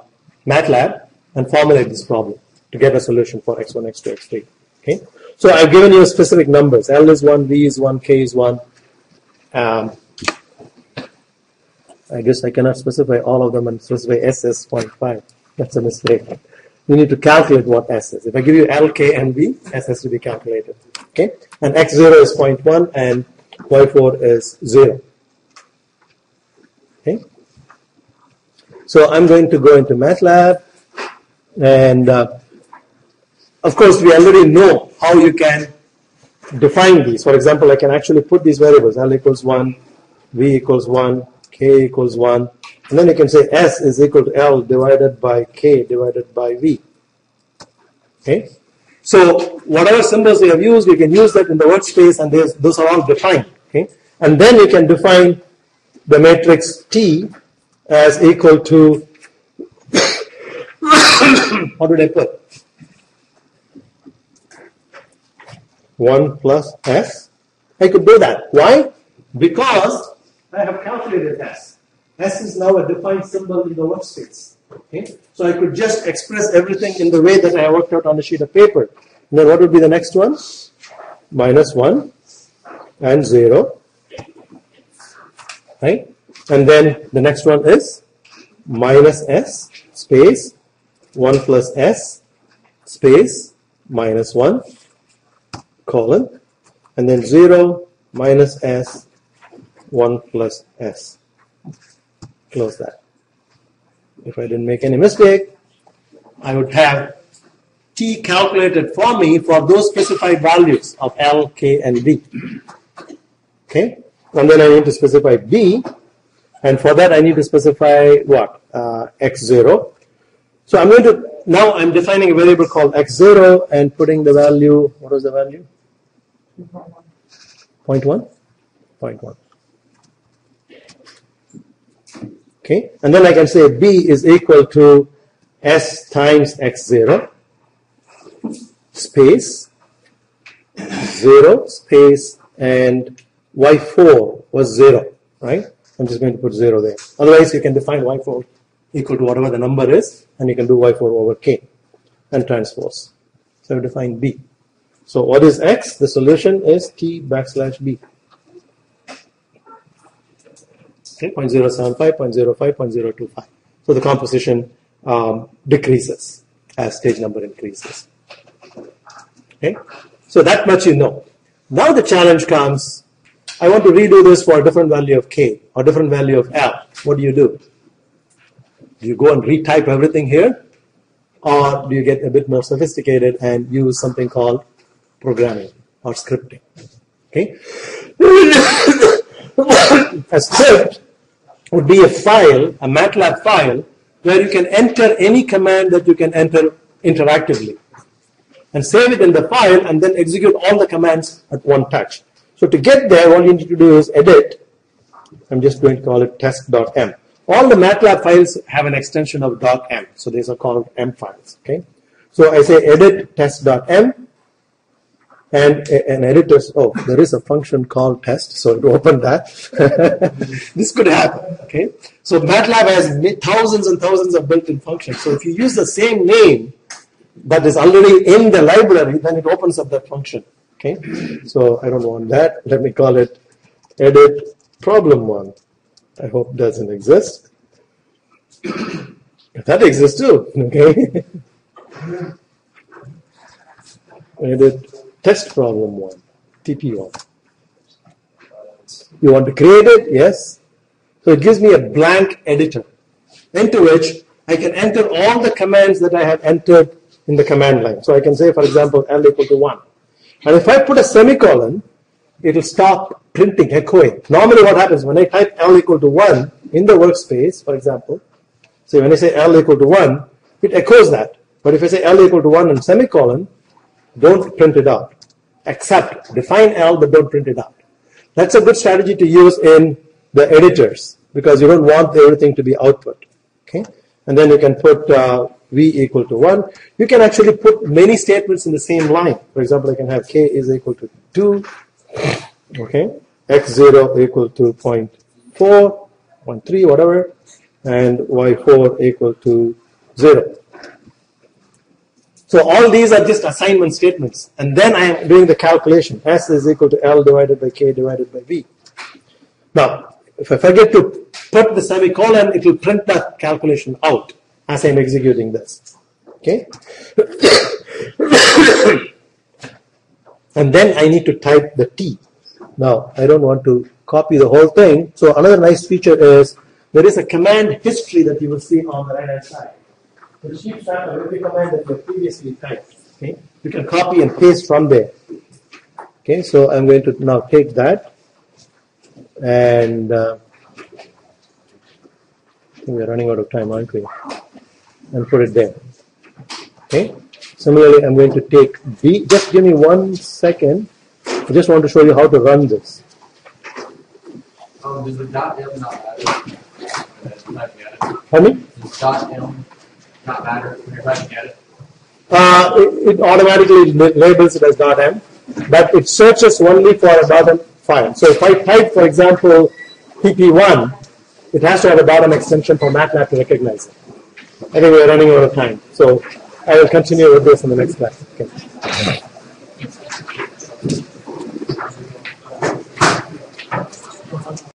MATLAB and formulate this problem to get a solution for x1, x2, x3. Okay, so I've given you specific numbers. L is 1, V is 1, K is 1. Um, I guess I cannot specify all of them and specify S is 0.5. That's a mistake. You need to calculate what S is. If I give you L, K, and V, S has to be calculated. Okay, and x0 is 0.1 and y4 is 0. Okay. So I'm going to go into MATLAB, and uh, of course we already know how you can define these. For example, I can actually put these variables: L equals one, V equals one, K equals one, and then you can say S is equal to L divided by K divided by V. Okay. So whatever symbols we have used, you can use that in the workspace, and those are all defined. Okay. And then you can define the matrix T as equal to what did I put? 1 plus S. I could do that. Why? Because I have calculated S. S is now a defined symbol in the workspace. Okay? So I could just express everything in the way that I worked out on the sheet of paper. And then what would be the next one? Minus 1 and 0 right? And then the next one is minus s space 1 plus s space minus 1 colon and then 0 minus s 1 plus s. Close that. If I didn't make any mistake, I would have t calculated for me for those specified values of L, K, and V. Okay? And then I need to specify B, and for that I need to specify what? Uh, x0. So I'm going to, now I'm defining a variable called x0 and putting the value, what was the value? 0.1? 0.1. Okay, and then I can say B is equal to S times x0 space 0 space and y4 was 0, right? I'm just going to put 0 there. Otherwise, you can define y4 equal to whatever the number is, and you can do y4 over k and transpose. So define b. So what is x? The solution is t backslash b. Okay, 0.075, 0.05, 0.025. So the composition um, decreases as stage number increases. Okay, so that much you know. Now the challenge comes I want to redo this for a different value of k or different value of l. What do you do? Do you go and retype everything here? or do you get a bit more sophisticated and use something called programming or scripting? Okay. a script would be a file, a MATLAB file, where you can enter any command that you can enter interactively and save it in the file and then execute all the commands at one touch. So to get there, all you need to do is edit. I'm just going to call it test.m. All the MATLAB files have an extension of .m, so these are called M files. Okay, so I say edit test.m, and an editor. Oh, there is a function called test, so to open that, this could happen. Okay, so MATLAB has thousands and thousands of built-in functions. So if you use the same name that is already in the library, then it opens up that function. Okay, so I don't want that. Let me call it edit problem one. I hope doesn't exist. that exists too. Okay, edit test problem one, TP1. You want to create it? Yes. So it gives me a blank editor into which I can enter all the commands that I have entered in the command line. So I can say, for example, L equal to 1. And if I put a semicolon, it will stop printing, echoing. Normally what happens when I type L equal to 1 in the workspace, for example, say when I say L equal to 1, it echoes that. But if I say L equal to 1 and semicolon, don't print it out. Except define L, but don't print it out. That's a good strategy to use in the editors because you don't want everything to be output. Okay, and then you can put uh, v equal to one. You can actually put many statements in the same line. For example, I can have k is equal to two. Okay, x zero equal to 0.4, 0.3, whatever, and y four equal to zero. So all these are just assignment statements. And then I am doing the calculation. S is equal to L divided by K divided by V. Now, if I forget to put the semicolon, it will print that calculation out as I'm executing this. Okay? and then I need to type the T. Now, I don't want to copy the whole thing. So another nice feature is there is a command history that you will see on the right hand side. It keeps track of every command that you previously typed. Okay? You can copy and paste from there. Okay, so I'm going to now take that and uh, we're running out of time, aren't we? And put it there. Okay. Similarly, I'm going to take B. Just give me one second. I just want to show you how to run this. Um, does the dot M not matter? It. How? Does dot M not matter it? Uh, it, it automatically labels it as .m, but it searches only for a .m file. So if I type, for example, TP1, it has to have a .m extension for MATLAB to recognize it. I think we're running out of time, so I will continue with this in the next class. Okay.